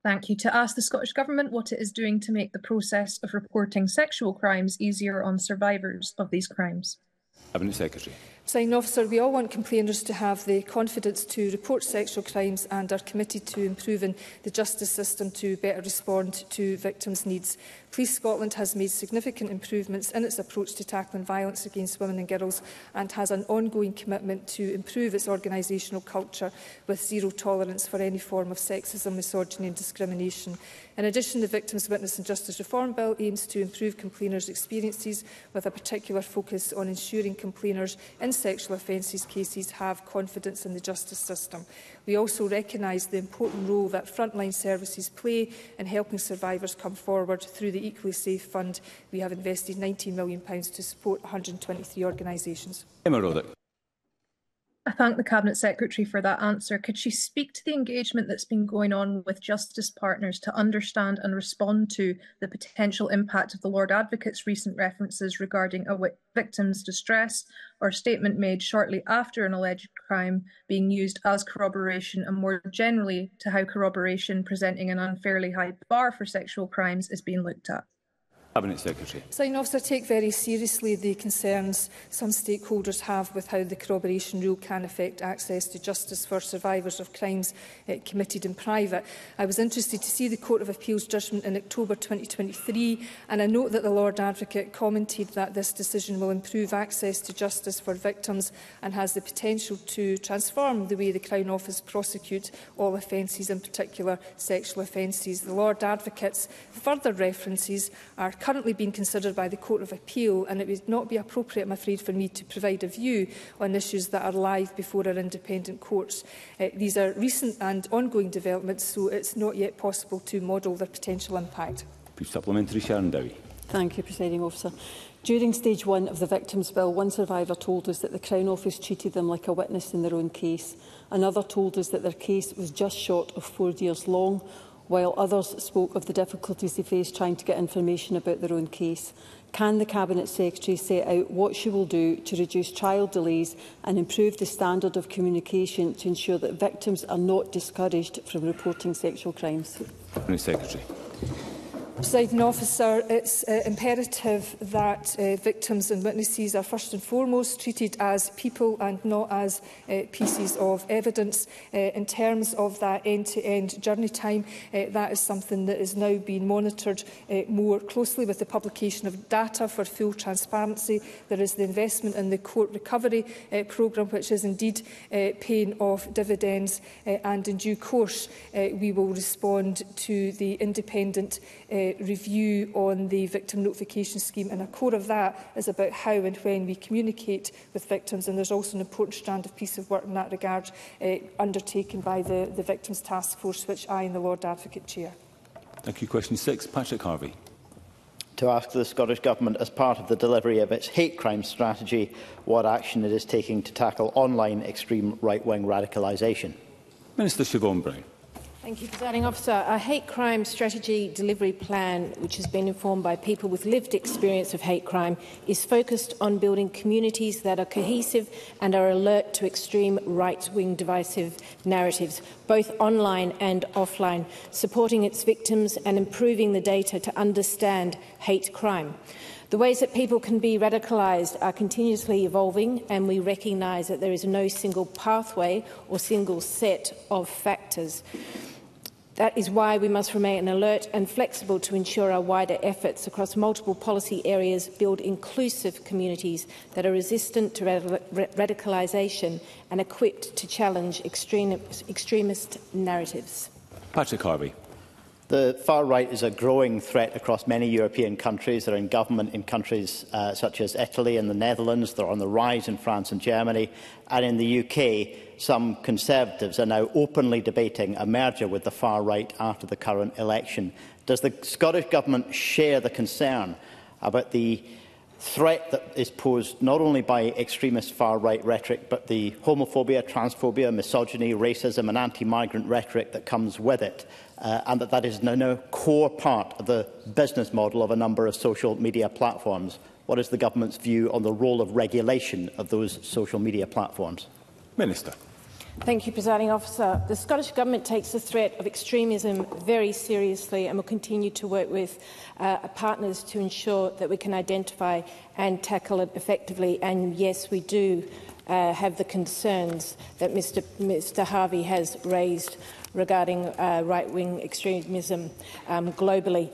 Thank you. To ask the Scottish Government what it is doing to make the process of reporting sexual crimes easier on survivors of these crimes. Cabinet Secretary. Presiding officer, we all want complainers to have the confidence to report sexual crimes and are committed to improving the justice system to better respond to victims' needs. Police Scotland has made significant improvements in its approach to tackling violence against women and girls and has an ongoing commitment to improve its organisational culture with zero tolerance for any form of sexism, misogyny and discrimination. In addition, the Victims, Witness and Justice Reform Bill aims to improve complainers' experiences with a particular focus on ensuring complainers in sexual offences cases have confidence in the justice system. We also recognise the important role that frontline services play in helping survivors come forward through the Equally Safe Fund. We have invested £19 million to support 123 organisations. I thank the Cabinet Secretary for that answer. Could she speak to the engagement that's been going on with justice partners to understand and respond to the potential impact of the Lord Advocate's recent references regarding a victim's distress or statement made shortly after an alleged crime being used as corroboration and more generally to how corroboration presenting an unfairly high bar for sexual crimes is being looked at? Cabinet Secretary. Sign officer, take very seriously the concerns some stakeholders have with how the corroboration rule can affect access to justice for survivors of crimes uh, committed in private. I was interested to see the Court of Appeal's judgment in October 2023 and I note that the Lord Advocate commented that this decision will improve access to justice for victims and has the potential to transform the way the Crown Office prosecutes all offences, in particular sexual offences. The Lord Advocate's further references are currently being considered by the Court of Appeal and it would not be appropriate, I'm afraid, for me to provide a view on issues that are live before our independent courts. Uh, these are recent and ongoing developments, so it's not yet possible to model their potential impact. Brief supplementary, Sharon Dowie. Thank you, Presiding Officer. During stage one of the victims' bill, one survivor told us that the Crown Office treated them like a witness in their own case. Another told us that their case was just short of four years long, while others spoke of the difficulties they face trying to get information about their own case. Can the Cabinet Secretary set out what she will do to reduce trial delays and improve the standard of communication to ensure that victims are not discouraged from reporting sexual crimes? New Secretary. Presiding officer, it's uh, imperative that uh, victims and witnesses are first and foremost treated as people and not as uh, pieces of evidence. Uh, in terms of that end-to-end -end journey time, uh, that is something that is now being monitored uh, more closely with the publication of data for full transparency. There is the investment in the court recovery uh, programme, which is indeed uh, paying off dividends. Uh, and in due course, uh, we will respond to the independent uh, review on the victim notification scheme and a core of that is about how and when we communicate with victims and there's also an important strand of piece of work in that regard uh, undertaken by the, the Victims Task Force which I and the Lord Advocate chair. Thank you. Question six, Patrick Harvey to ask the Scottish Government, as part of the delivery of its hate crime strategy, what action it is taking to tackle online extreme right-wing radicalisation. Minister Siobhan Brown. Thank you, Presiding Officer. Our hate crime strategy delivery plan, which has been informed by people with lived experience of hate crime, is focused on building communities that are cohesive and are alert to extreme right-wing divisive narratives, both online and offline, supporting its victims and improving the data to understand hate crime. The ways that people can be radicalised are continuously evolving and we recognise that there is no single pathway or single set of factors. That is why we must remain alert and flexible to ensure our wider efforts across multiple policy areas build inclusive communities that are resistant to rad radicalisation and equipped to challenge extreme extremist narratives. Patrick Harvey. The far right is a growing threat across many European countries. They're in government in countries uh, such as Italy and the Netherlands. They're on the rise in France and Germany. And in the UK, some Conservatives are now openly debating a merger with the far right after the current election. Does the Scottish Government share the concern about the threat that is posed not only by extremist far-right rhetoric, but the homophobia, transphobia, misogyny, racism and anti-migrant rhetoric that comes with it, uh, and that that is now a core part of the business model of a number of social media platforms. What is the government's view on the role of regulation of those social media platforms? Minister. Thank you, Presiding Officer. The Scottish Government takes the threat of extremism very seriously and will continue to work with uh, partners to ensure that we can identify and tackle it effectively. And yes, we do uh, have the concerns that Mr, Mr Harvey has raised regarding uh, right-wing extremism um, globally.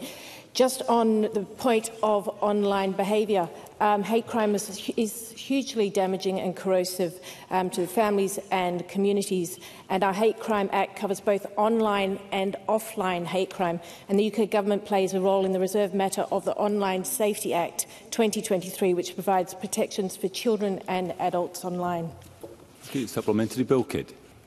Just on the point of online behaviour, um, hate crime is, is hugely damaging and corrosive um, to families and communities. And our Hate Crime Act covers both online and offline hate crime. And the UK government plays a role in the reserved matter of the Online Safety Act 2023, which provides protections for children and adults online. supplementary bill, Kid.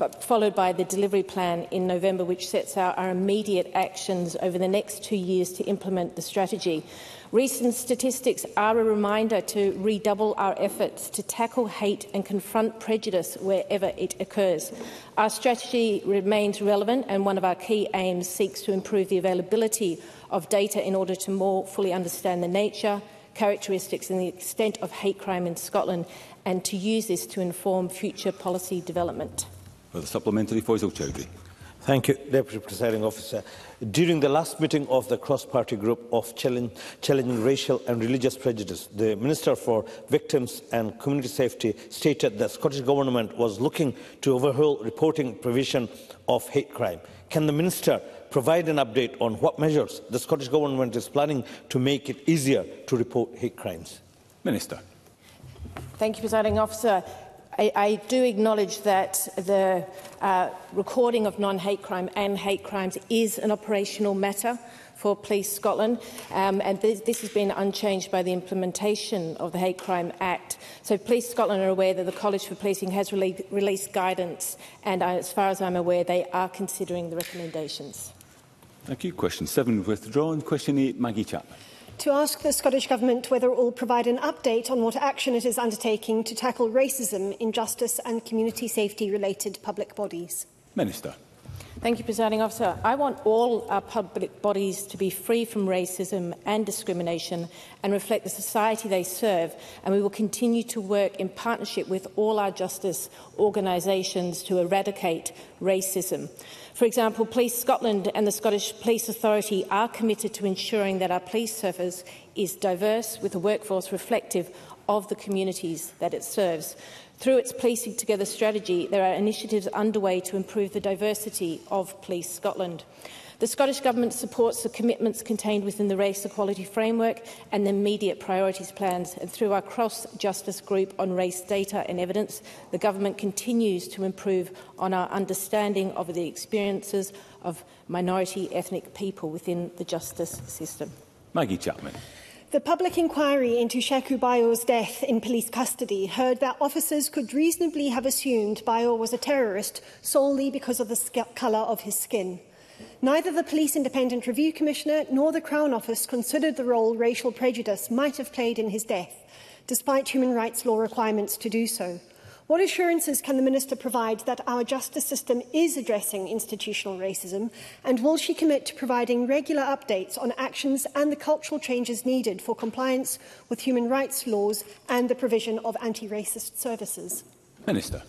but followed by the delivery plan in November, which sets out our immediate actions over the next two years to implement the strategy. Recent statistics are a reminder to redouble our efforts to tackle hate and confront prejudice wherever it occurs. Our strategy remains relevant and one of our key aims seeks to improve the availability of data in order to more fully understand the nature, characteristics and the extent of hate crime in Scotland and to use this to inform future policy development. For the supplementary, Faisal Chowdhury. Thank you, Deputy Presiding Officer. During the last meeting of the cross-party group of challenging racial and religious prejudice, the Minister for Victims and Community Safety stated that the Scottish Government was looking to overhaul reporting provision of hate crime. Can the Minister provide an update on what measures the Scottish Government is planning to make it easier to report hate crimes? Minister. Thank you, Presiding Officer. I, I do acknowledge that the uh, recording of non-hate crime and hate crimes is an operational matter for Police Scotland, um, and th this has been unchanged by the implementation of the Hate Crime Act. So Police Scotland are aware that the College for Policing has rele released guidance, and uh, as far as I'm aware, they are considering the recommendations. Thank you. Question 7 withdrawn. Question 8, Maggie Chapman to ask the Scottish Government whether it will provide an update on what action it is undertaking to tackle racism, injustice and community safety-related public bodies. Minister. Thank you, Presiding Officer. I want all our public bodies to be free from racism and discrimination and reflect the society they serve, and we will continue to work in partnership with all our justice organisations to eradicate racism. For example, Police Scotland and the Scottish Police Authority are committed to ensuring that our police service is diverse with a workforce reflective of the communities that it serves. Through its Policing Together strategy, there are initiatives underway to improve the diversity of Police Scotland. The Scottish Government supports the commitments contained within the Race Equality Framework and the immediate priorities plans. And through our cross-justice group on race data and evidence, the Government continues to improve on our understanding of the experiences of minority ethnic people within the justice system. Maggie Chapman. The public inquiry into Sheku Bayo's death in police custody heard that officers could reasonably have assumed Bayo was a terrorist solely because of the colour of his skin. Neither the Police Independent Review Commissioner nor the Crown Office considered the role racial prejudice might have played in his death, despite human rights law requirements to do so. What assurances can the Minister provide that our justice system is addressing institutional racism? And will she commit to providing regular updates on actions and the cultural changes needed for compliance with human rights laws and the provision of anti-racist services? Minister.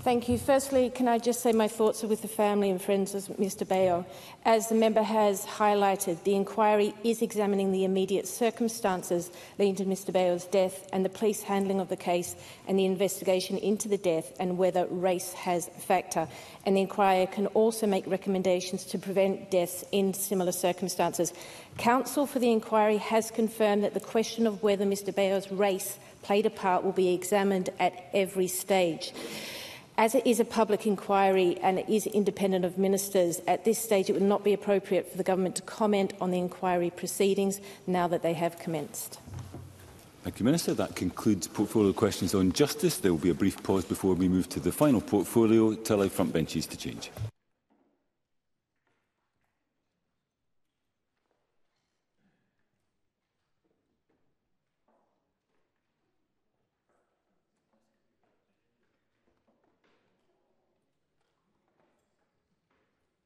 Thank you. Firstly, can I just say my thoughts are with the family and friends of Mr Bayo. As the member has highlighted, the inquiry is examining the immediate circumstances leading to Mr Bayo's death and the police handling of the case and the investigation into the death and whether race has a factor. And the inquiry can also make recommendations to prevent deaths in similar circumstances. Counsel for the inquiry has confirmed that the question of whether Mr Bayo's race played a part will be examined at every stage. As it is a public inquiry and it is independent of ministers, at this stage it would not be appropriate for the government to comment on the inquiry proceedings now that they have commenced. Thank you, Minister. That concludes portfolio questions on justice. There will be a brief pause before we move to the final portfolio. Tell front benches to change.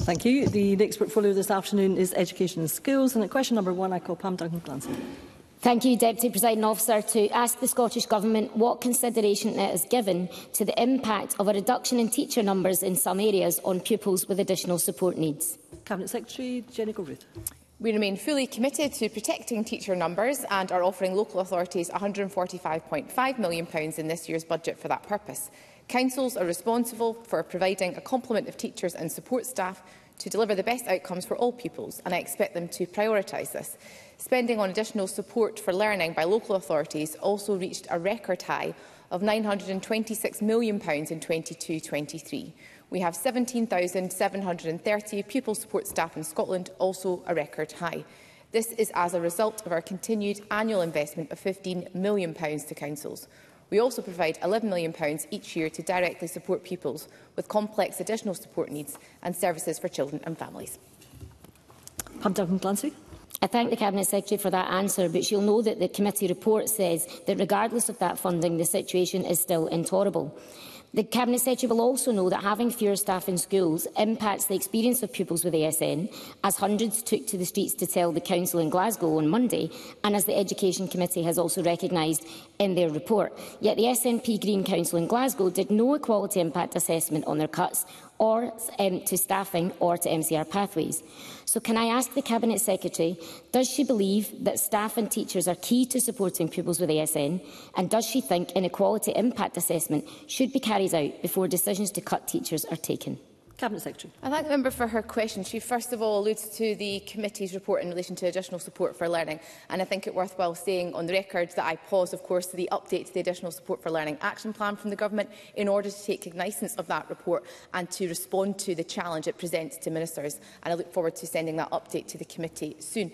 Thank you. The next portfolio this afternoon is Education and schools. And at question number one, I call Pam Duncan-Clancy. Thank you, Deputy President Officer, to ask the Scottish Government what consideration it has given to the impact of a reduction in teacher numbers in some areas on pupils with additional support needs. Cabinet Secretary Jenny Galbraith. We remain fully committed to protecting teacher numbers and are offering local authorities £145.5 million in this year's budget for that purpose. Councils are responsible for providing a complement of teachers and support staff to deliver the best outcomes for all pupils, and I expect them to prioritise this. Spending on additional support for learning by local authorities also reached a record high of £926 million in 22-23. We have 17,730 pupil support staff in Scotland, also a record high. This is as a result of our continued annual investment of £15 million to councils. We also provide £11 million each year to directly support pupils with complex additional support needs and services for children and families. Pam Duncan Clancy. I thank the Cabinet Secretary for that answer, but she'll know that the committee report says that regardless of that funding, the situation is still intolerable. The Cabinet Secretary will also know that having fewer staff in schools impacts the experience of pupils with ASN, as hundreds took to the streets to tell the Council in Glasgow on Monday, and as the Education Committee has also recognised in their report. Yet the SNP Green Council in Glasgow did no equality impact assessment on their cuts, or um, to staffing or to MCR pathways. So can I ask the Cabinet Secretary, does she believe that staff and teachers are key to supporting pupils with ASN? And does she think inequality impact assessment should be carried out before decisions to cut teachers are taken? Cabinet Secretary. I thank the member for her question. She first of all alludes to the committee's report in relation to additional support for learning. And I think it worthwhile saying on the record that I pause, of course, to the update to the additional support for learning action plan from the government in order to take cognizance of that report and to respond to the challenge it presents to ministers. And I look forward to sending that update to the committee soon.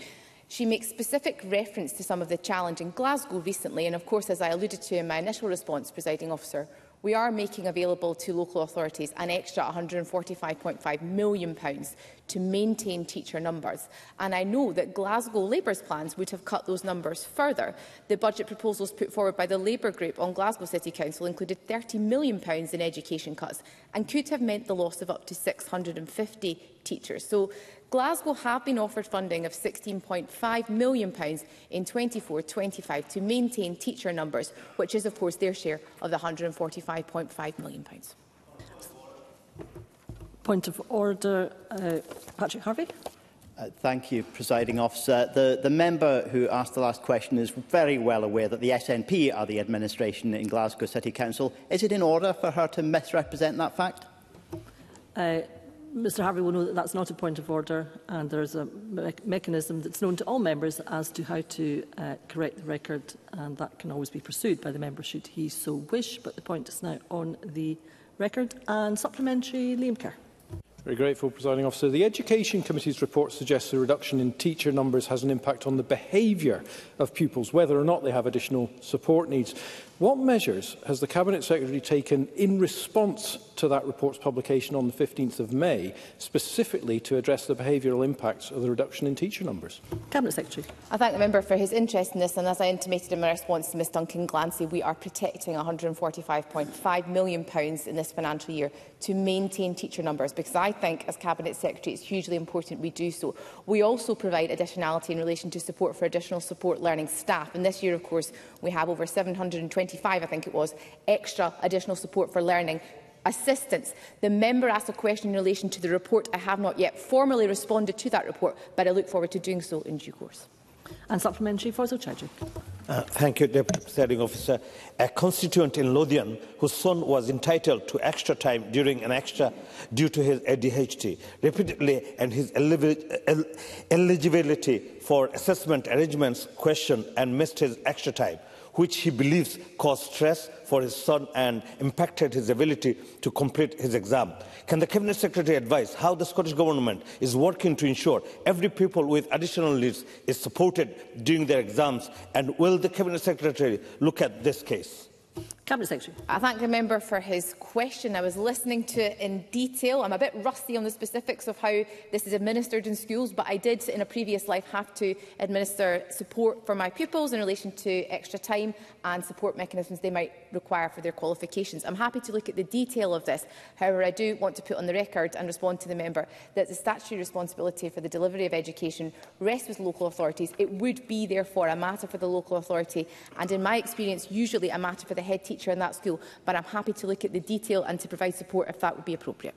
She makes specific reference to some of the challenge in Glasgow recently, and of course, as I alluded to in my initial response, presiding officer, we are making available to local authorities an extra £145.5 million to maintain teacher numbers. And I know that Glasgow Labour's plans would have cut those numbers further. The budget proposals put forward by the Labour group on Glasgow City Council included £30 million in education cuts and could have meant the loss of up to 650 teachers. So Glasgow have been offered funding of £16.5 million in 24-25 to maintain teacher numbers, which is, of course, their share of the £145.5 million. Point of order, uh, Patrick Harvey. Uh, thank you, Presiding Officer. The, the member who asked the last question is very well aware that the SNP are the administration in Glasgow City Council. Is it in order for her to misrepresent that fact? Uh, Mr Harvey will know that that's not a point of order and there's a me mechanism that's known to all members as to how to uh, correct the record and that can always be pursued by the member should he so wish. But the point is now on the record and supplementary Liam Kerr. Very grateful, Presiding Officer. The Education Committee's report suggests the reduction in teacher numbers has an impact on the behaviour of pupils, whether or not they have additional support needs. What measures has the Cabinet Secretary taken in response to that report's publication on the 15th of May, specifically to address the behavioural impacts of the reduction in teacher numbers? Cabinet Secretary. I thank the member for his interest in this, and as I intimated in my response to Ms Duncan Glancy, we are protecting £145.5 million in this financial year to maintain teacher numbers, because I think, as Cabinet Secretary, it's hugely important we do so. We also provide additionality in relation to support for additional support learning staff, and this year, of course, we have over 720 25, I think it was, extra additional support for learning assistance. The member asked a question in relation to the report. I have not yet formally responded to that report, but I look forward to doing so in due course. And supplementary, Faisal Chadwick. Uh, thank you, Deputy Presiding Officer. A constituent in Lothian whose son was entitled to extra time during an extra due to his ADHD repeatedly and his eligibility for assessment arrangements questioned and missed his extra time which he believes caused stress for his son and impacted his ability to complete his exam. Can the Cabinet Secretary advise how the Scottish Government is working to ensure every pupil with additional needs is supported during their exams? And will the Cabinet Secretary look at this case? Cabinet Secretary. I thank the member for his question. I was listening to it in detail. I'm a bit rusty on the specifics of how this is administered in schools, but I did in a previous life have to administer support for my pupils in relation to extra time and support mechanisms they might require for their qualifications. I'm happy to look at the detail of this. However, I do want to put on the record and respond to the member that the statutory responsibility for the delivery of education rests with local authorities. It would be, therefore, a matter for the local authority and, in my experience, usually a matter for the head teacher teacher in that school, but I'm happy to look at the detail and to provide support if that would be appropriate.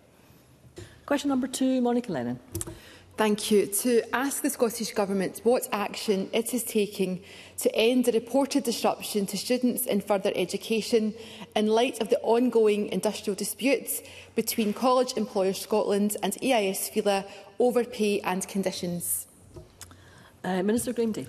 Question number two, Monica Lennon. Thank you. To ask the Scottish Government what action it is taking to end the reported disruption to students in further education in light of the ongoing industrial disputes between College Employers Scotland and EIS FILA over pay and conditions. Uh, Minister Graham Day.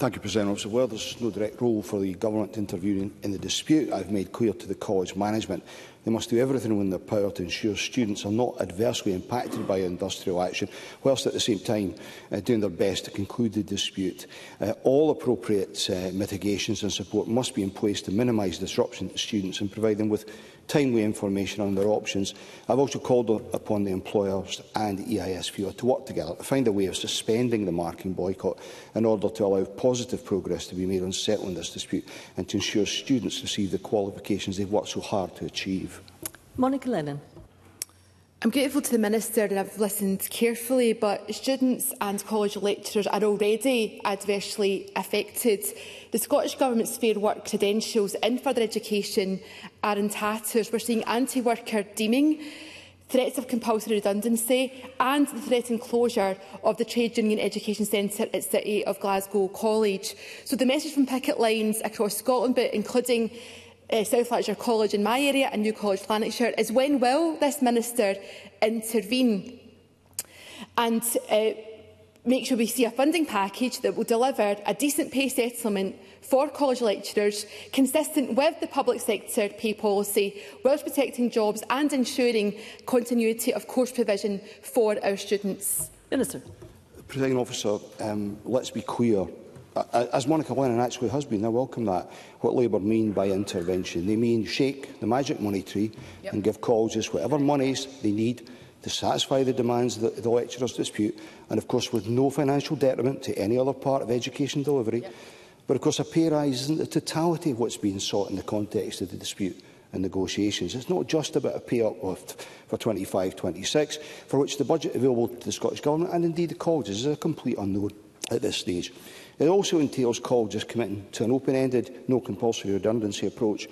Thank you, President Officer. Well, there's no direct role for the government intervening in the dispute I've made clear to the college management. They must do everything in their power to ensure students are not adversely impacted by industrial action, whilst at the same time uh, doing their best to conclude the dispute. Uh, all appropriate uh, mitigations and support must be in place to minimise disruption to students and provide them with timely information on their options. I've also called upon the employers and viewer e to work together to find a way of suspending the marking boycott in order to allow positive progress to be made on settling this dispute and to ensure students receive the qualifications they've worked so hard to achieve. Monica Lennon. I'm grateful to the Minister and I've listened carefully, but students and college lecturers are already adversely affected. The Scottish Government's Fair Work credentials in further education are in tatters. We're seeing anti-worker deeming, threats of compulsory redundancy and the threatened closure of the Trade Union Education Centre at City of Glasgow College. So the message from picket lines across Scotland, but including uh, South Lancashire College in my area and New College Lanarkshire is when will this minister intervene and uh, make sure we see a funding package that will deliver a decent pay settlement for college lecturers, consistent with the public sector pay policy, whilst protecting jobs and ensuring continuity of course provision for our students. Minister. Presiding officer, um, let's be clear. As Monica Lennon actually has been, I welcome that. What Labour mean by intervention, they mean shake the magic money tree yep. and give colleges whatever monies they need to satisfy the demands of the, the lecturers' dispute, and of course with no financial detriment to any other part of education delivery. Yep. But of course a pay rise isn't the totality of what's being sought in the context of the dispute and negotiations. It's not just about a pay uplift for 25-26, for which the budget available to the Scottish Government and indeed the colleges is a complete unknown at this stage. It also entails colleges committing to an open-ended, no compulsory redundancy approach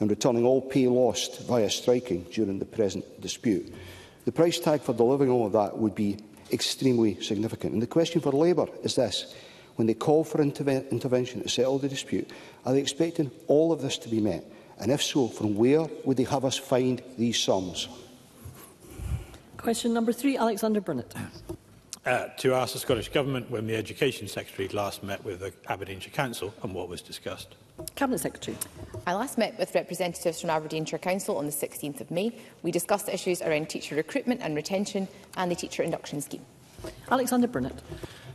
and returning all pay lost via striking during the present dispute. The price tag for delivering all of that would be extremely significant. And the question for Labour is this. When they call for interve intervention to settle the dispute, are they expecting all of this to be met? And if so, from where would they have us find these sums? Question number three, Alexander Burnett uh, to ask the Scottish Government when the Education Secretary last met with the Aberdeenshire Council and what was discussed. Cabinet Secretary. I last met with representatives from Aberdeenshire Council on the 16th of May. We discussed issues around teacher recruitment and retention and the teacher induction scheme. Alexander Burnett.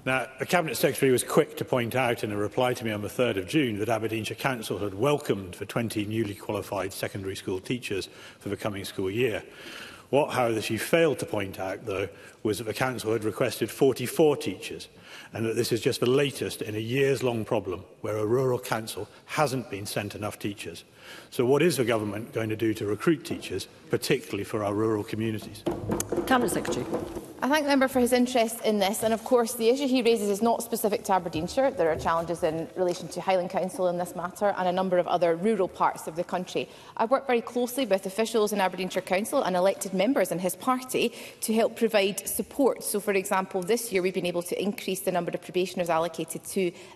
Now, the Cabinet Secretary was quick to point out in a reply to me on the 3rd of June that Aberdeenshire Council had welcomed the 20 newly qualified secondary school teachers for the coming school year. What however, you failed to point out, though, was that the council had requested 44 teachers and that this is just the latest in a years-long problem where a rural council hasn't been sent enough teachers. So what is the government going to do to recruit teachers, particularly for our rural communities? Cabinet Secretary. I thank the member for his interest in this and of course the issue he raises is not specific to Aberdeenshire. There are challenges in relation to Highland Council in this matter and a number of other rural parts of the country. I've worked very closely with officials in Aberdeenshire Council and elected members in his party to help provide support. So for example this year we've been able to increase the number of probationers allocated to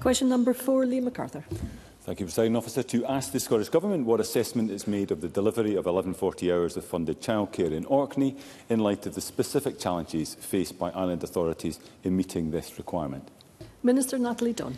Question number four, Lee MacArthur. Thank you, President Officer. To ask the Scottish Government what assessment is made of the delivery of 1140 hours of funded childcare in Orkney in light of the specific challenges faced by island authorities in meeting this requirement. Minister Natalie Dunn.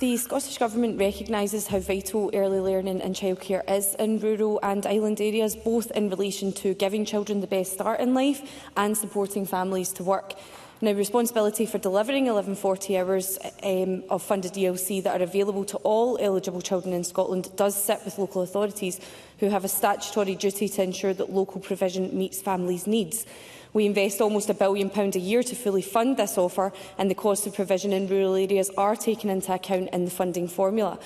The Scottish Government recognises how vital early learning and childcare is in rural and island areas, both in relation to giving children the best start in life and supporting families to work. Now, responsibility for delivering 1140 hours um, of funded ELC that are available to all eligible children in Scotland does sit with local authorities who have a statutory duty to ensure that local provision meets families' needs. We invest almost a billion pound a year to fully fund this offer and the cost of provision in rural areas are taken into account in the funding formula.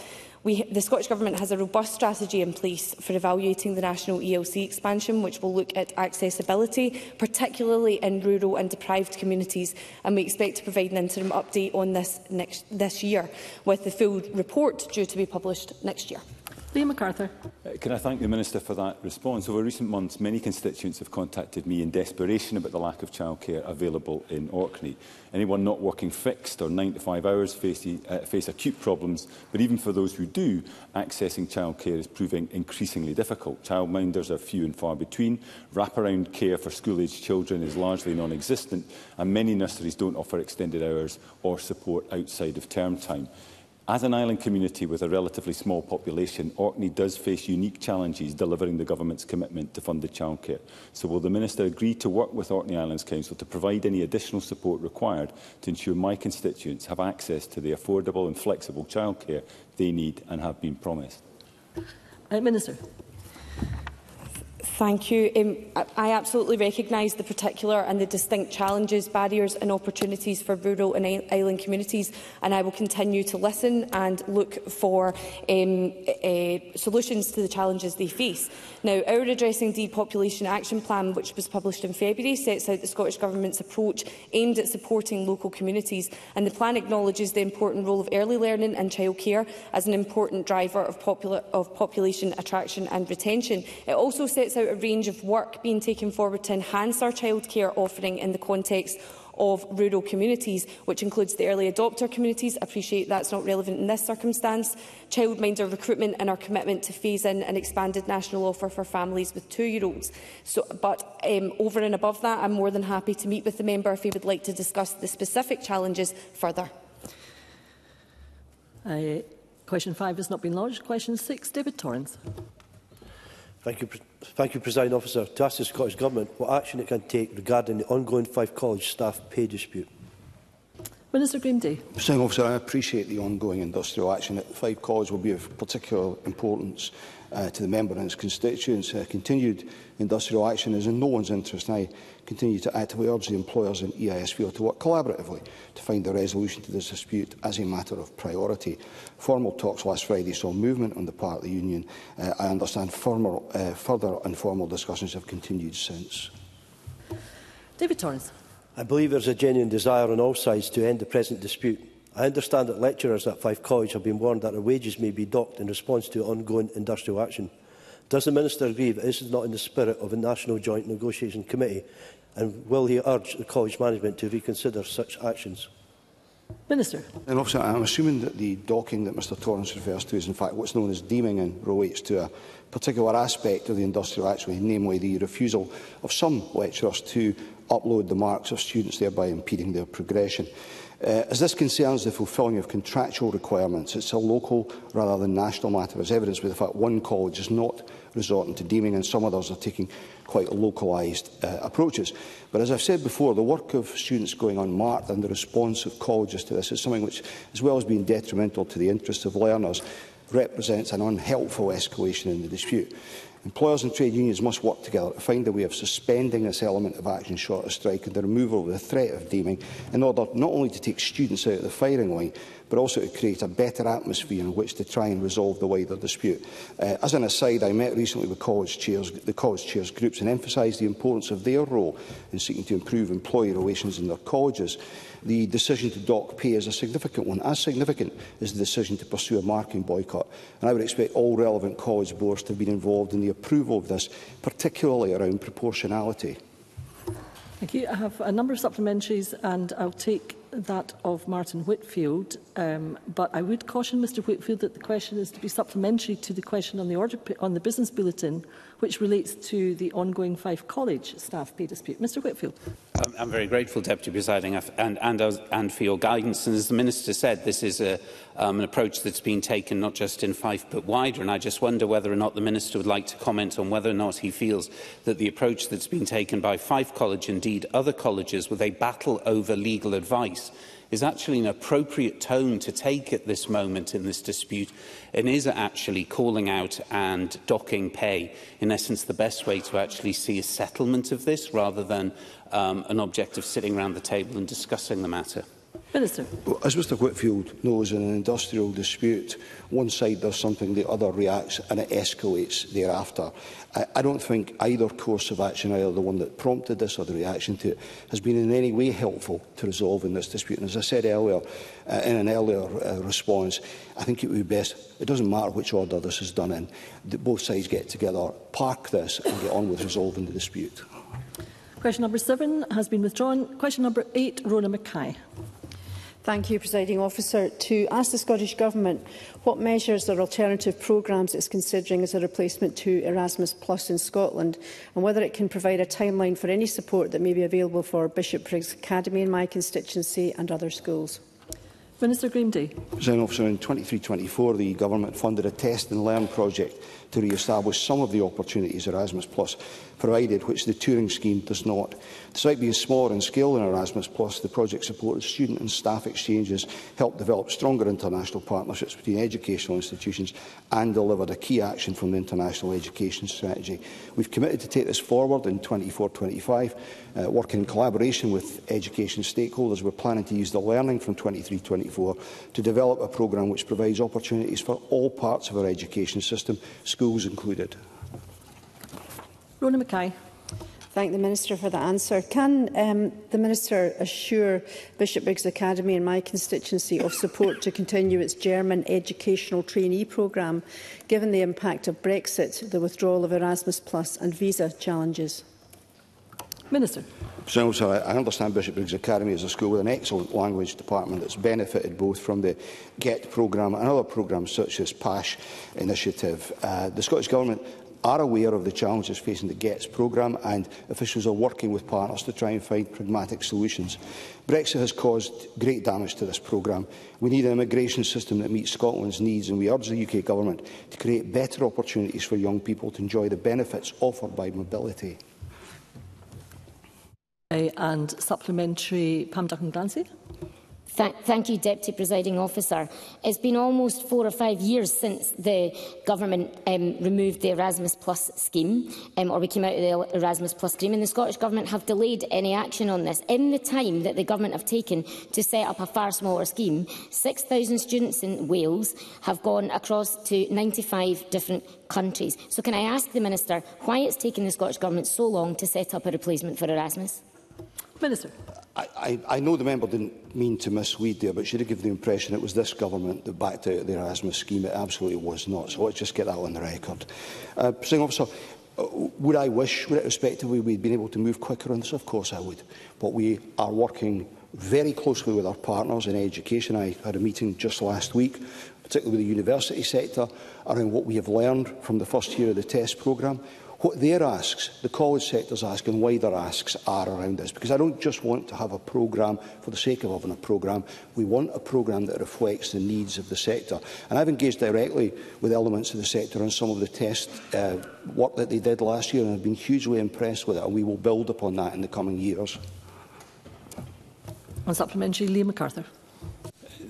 We, the Scottish Government has a robust strategy in place for evaluating the national ELC expansion, which will look at accessibility, particularly in rural and deprived communities, and we expect to provide an interim update on this next, this year, with the full report due to be published next year. Liam MacArthur. Uh, can I thank the Minister for that response? Over recent months, many constituents have contacted me in desperation about the lack of childcare available in Orkney. Anyone not working fixed or 9 to 5 hours face, e, uh, face acute problems, but even for those who do, accessing childcare is proving increasingly difficult. Childminders are few and far between, wraparound care for school-aged children is largely non-existent, and many nurseries don't offer extended hours or support outside of term time. As an island community with a relatively small population, Orkney does face unique challenges delivering the government's commitment to funded childcare. So will the Minister agree to work with Orkney Islands Council to provide any additional support required to ensure my constituents have access to the affordable and flexible childcare they need and have been promised? Right, Minister. Thank you. Um, I absolutely recognise the particular and the distinct challenges, barriers and opportunities for rural and island communities and I will continue to listen and look for um, uh, solutions to the challenges they face. Now, our Addressing Depopulation Action Plan, which was published in February, sets out the Scottish Government's approach aimed at supporting local communities and the plan acknowledges the important role of early learning and childcare as an important driver of, popula of population attraction and retention. It also sets sets out a range of work being taken forward to enhance our childcare offering in the context of rural communities, which includes the early adopter communities. I appreciate that's not relevant in this circumstance. Childminder recruitment and our commitment to phase in an expanded national offer for families with two-year-olds. So, but um, over and above that, I'm more than happy to meet with the member if he would like to discuss the specific challenges further. I, uh, question five has not been lodged. Question six, David Torrance. Thank you, thank you, President Officer. To ask the Scottish Government what action it can take regarding the ongoing Fife College staff pay dispute. Minister Day. President Officer, I appreciate the ongoing industrial action at Fife College will be of particular importance uh, to the member and his constituents. Uh, continued industrial action is in no one's interest, and I continue to actively urge the employers and field e to work collaboratively to find a resolution to this dispute as a matter of priority. Formal talks last Friday saw movement on the part of the union. Uh, I understand formal, uh, further informal discussions have continued since. David Torrance. I believe there is a genuine desire on all sides to end the present dispute. I understand that lecturers at Fife College have been warned that their wages may be docked in response to ongoing industrial action. Does the Minister agree that this is not in the spirit of a National Joint Negotiation Committee and will he urge the college management to reconsider such actions? Minister. And officer, I'm assuming that the docking that Mr Torrance refers to is in fact what's known as deeming and relates to a particular aspect of the industrial action, namely the refusal of some lecturers to upload the marks of students, thereby impeding their progression. Uh, as this concerns the fulfilling of contractual requirements, it's a local rather than national matter. There's evidence with the fact one college is not resorting to deeming and some others are taking quite localised uh, approaches. But as I've said before, the work of students going unmarked and the response of colleges to this is something which, as well as being detrimental to the interests of learners, represents an unhelpful escalation in the dispute. Employers and trade unions must work together to find a way of suspending this element of action short of strike and the removal of the threat of deeming in order not only to take students out of the firing line, but also to create a better atmosphere in which to try and resolve the wider dispute. Uh, as an aside, I met recently with college chairs, the college chairs groups and emphasised the importance of their role in seeking to improve employee relations in their colleges the decision to dock pay is a significant one. As significant as the decision to pursue a marking boycott. And I would expect all relevant college boards to have been involved in the approval of this, particularly around proportionality. Thank you. I have a number of supplementaries and I'll take that of Martin Whitfield, um, but I would caution Mr Whitfield that the question is to be supplementary to the question on the, order, on the business bulletin, which relates to the ongoing Fife College staff pay dispute. Mr Whitfield. I'm, I'm very grateful, Deputy Presiding, and, and, and for your guidance. And as the Minister said, this is a, um, an approach that's been taken not just in Fife but wider. And I just wonder whether or not the Minister would like to comment on whether or not he feels that the approach that's been taken by Fife College, indeed other colleges, with a battle over legal advice, is actually an appropriate tone to take at this moment in this dispute and is actually calling out and docking pay. In essence, the best way to actually see a settlement of this rather than um, an object of sitting around the table and discussing the matter. Minister. Well, as Mr Whitfield knows, in an industrial dispute, one side does something, the other reacts, and it escalates thereafter. I, I don't think either course of action, either the one that prompted this or the reaction to it, has been in any way helpful to resolving this dispute. And as I said earlier, uh, in an earlier uh, response, I think it would be best, it doesn't matter which order this is done in, that both sides get together, park this and get on with resolving the dispute. Question number seven has been withdrawn. Question number eight, Rona Mackay. Thank you, Presiding Officer. To ask the Scottish Government what measures or alternative programmes it is considering as a replacement to Erasmus Plus in Scotland and whether it can provide a timeline for any support that may be available for Bishop Briggs Academy in my constituency and other schools. Minister Greenday. Presiding Officer, in 2324, the Government funded a test and learn project to re-establish some of the opportunities Erasmus Plus provided, which the touring scheme does not. Despite being smaller in scale than Erasmus+, Plus, the project supported student and staff exchanges, helped develop stronger international partnerships between educational institutions and delivered a key action from the International Education Strategy. We've committed to take this forward in 24-25, uh, working in collaboration with education stakeholders. We're planning to use the learning from 23-24 to develop a programme which provides opportunities for all parts of our education system, schools included. Rona Mackay. Thank the Minister for the answer. Can um, the Minister assure Bishop Briggs Academy in my constituency of support to continue its German educational trainee programme, given the impact of Brexit, the withdrawal of Erasmus Plus and visa challenges? Minister. So, so I understand Bishop Briggs Academy is a school with an excellent language department that's benefited both from the GET programme and other programmes such as PASH initiative. Uh, the Scottish Government are aware of the challenges facing the GETS programme and officials are working with partners to try and find pragmatic solutions. Brexit has caused great damage to this programme. We need an immigration system that meets Scotland's needs and we urge the UK Government to create better opportunities for young people to enjoy the benefits offered by mobility. And supplementary, Pam Duncan-Glancy. Th thank you, Deputy Presiding Officer. It's been almost four or five years since the government um, removed the Erasmus Plus scheme, um, or we came out of the Erasmus Plus scheme, and the Scottish Government have delayed any action on this. In the time that the government have taken to set up a far smaller scheme, 6,000 students in Wales have gone across to 95 different countries. So can I ask the Minister why it's taken the Scottish Government so long to set up a replacement for Erasmus? Minister. I, I, I know the member didn't mean to mislead there, but she did give the impression it was this government that backed out the Erasmus scheme. It absolutely was not. So let's just get that on the record. Uh, Presiding officer, uh, would I wish, would respectively, we'd been able to move quicker on this? Of course I would. But we are working very closely with our partners in education. I had a meeting just last week, particularly with the university sector, around what we have learned from the first year of the test programme what their asks, the college sector's asks and why their asks are around this. Because I don't just want to have a programme for the sake of having a programme. We want a programme that reflects the needs of the sector. And I've engaged directly with elements of the sector on some of the test uh, work that they did last year and I've been hugely impressed with it. And we will build upon that in the coming years. On supplementary, Liam MacArthur.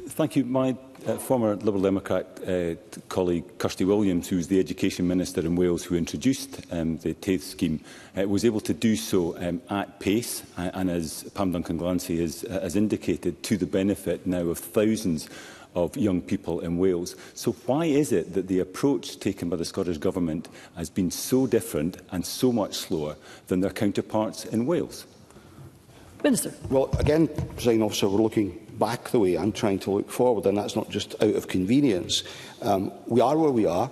Thank you. My Uh, former Liberal Democrat uh, colleague Kirsty Williams, who is the Education Minister in Wales who introduced um, the TAFE scheme, uh, was able to do so um, at pace uh, and, as Pam Duncan Glancy has, uh, has indicated, to the benefit now of thousands of young people in Wales. So why is it that the approach taken by the Scottish Government has been so different and so much slower than their counterparts in Wales? Minister. Well, again, President Officer, we're looking back the way I'm trying to look forward, and that's not just out of convenience. Um, we are where we are.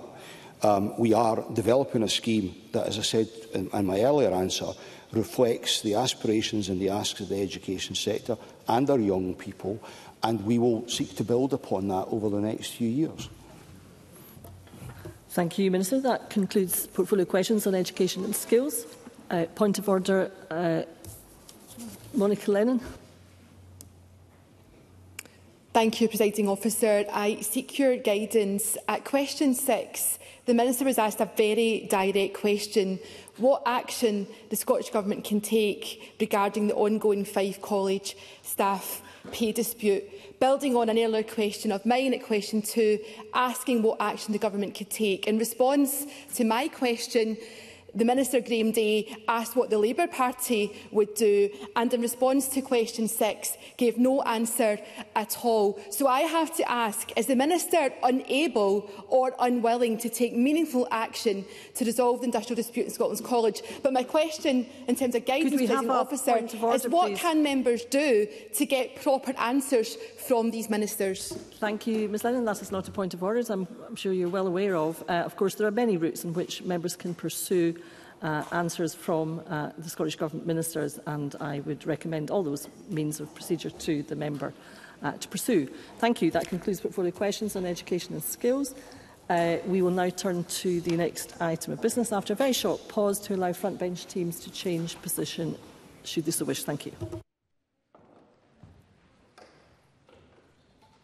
Um, we are developing a scheme that, as I said in, in my earlier answer, reflects the aspirations and the asks of the education sector and our young people, and we will seek to build upon that over the next few years. Thank you, Minister. That concludes portfolio questions on education and skills. Uh, point of order, uh, Monica Lennon. Thank you, Presiding Officer. I seek your guidance. At question six, the Minister was asked a very direct question. What action the Scottish Government can take regarding the ongoing Fife College staff pay dispute? Building on an earlier question of mine at question two, asking what action the Government could take. In response to my question, The Minister, Graeme Day, asked what the Labour Party would do and in response to question six gave no answer at all. So I have to ask, is the Minister unable or unwilling to take meaningful action to resolve the industrial dispute in Scotland's College? But my question in terms of guidance, President Officer, order, is what please? can members do to get proper answers from these ministers? Thank you, Ms Lennon. That is not a point of order, as I'm, I'm sure you're well aware of. Uh, of course, there are many routes in which members can pursue uh, answers from uh, the Scottish Government ministers, and I would recommend all those means of procedure to the member uh, to pursue. Thank you. That concludes portfolio questions on education and skills. Uh, we will now turn to the next item of business after a very short pause to allow bench teams to change position should they so wish. Thank you.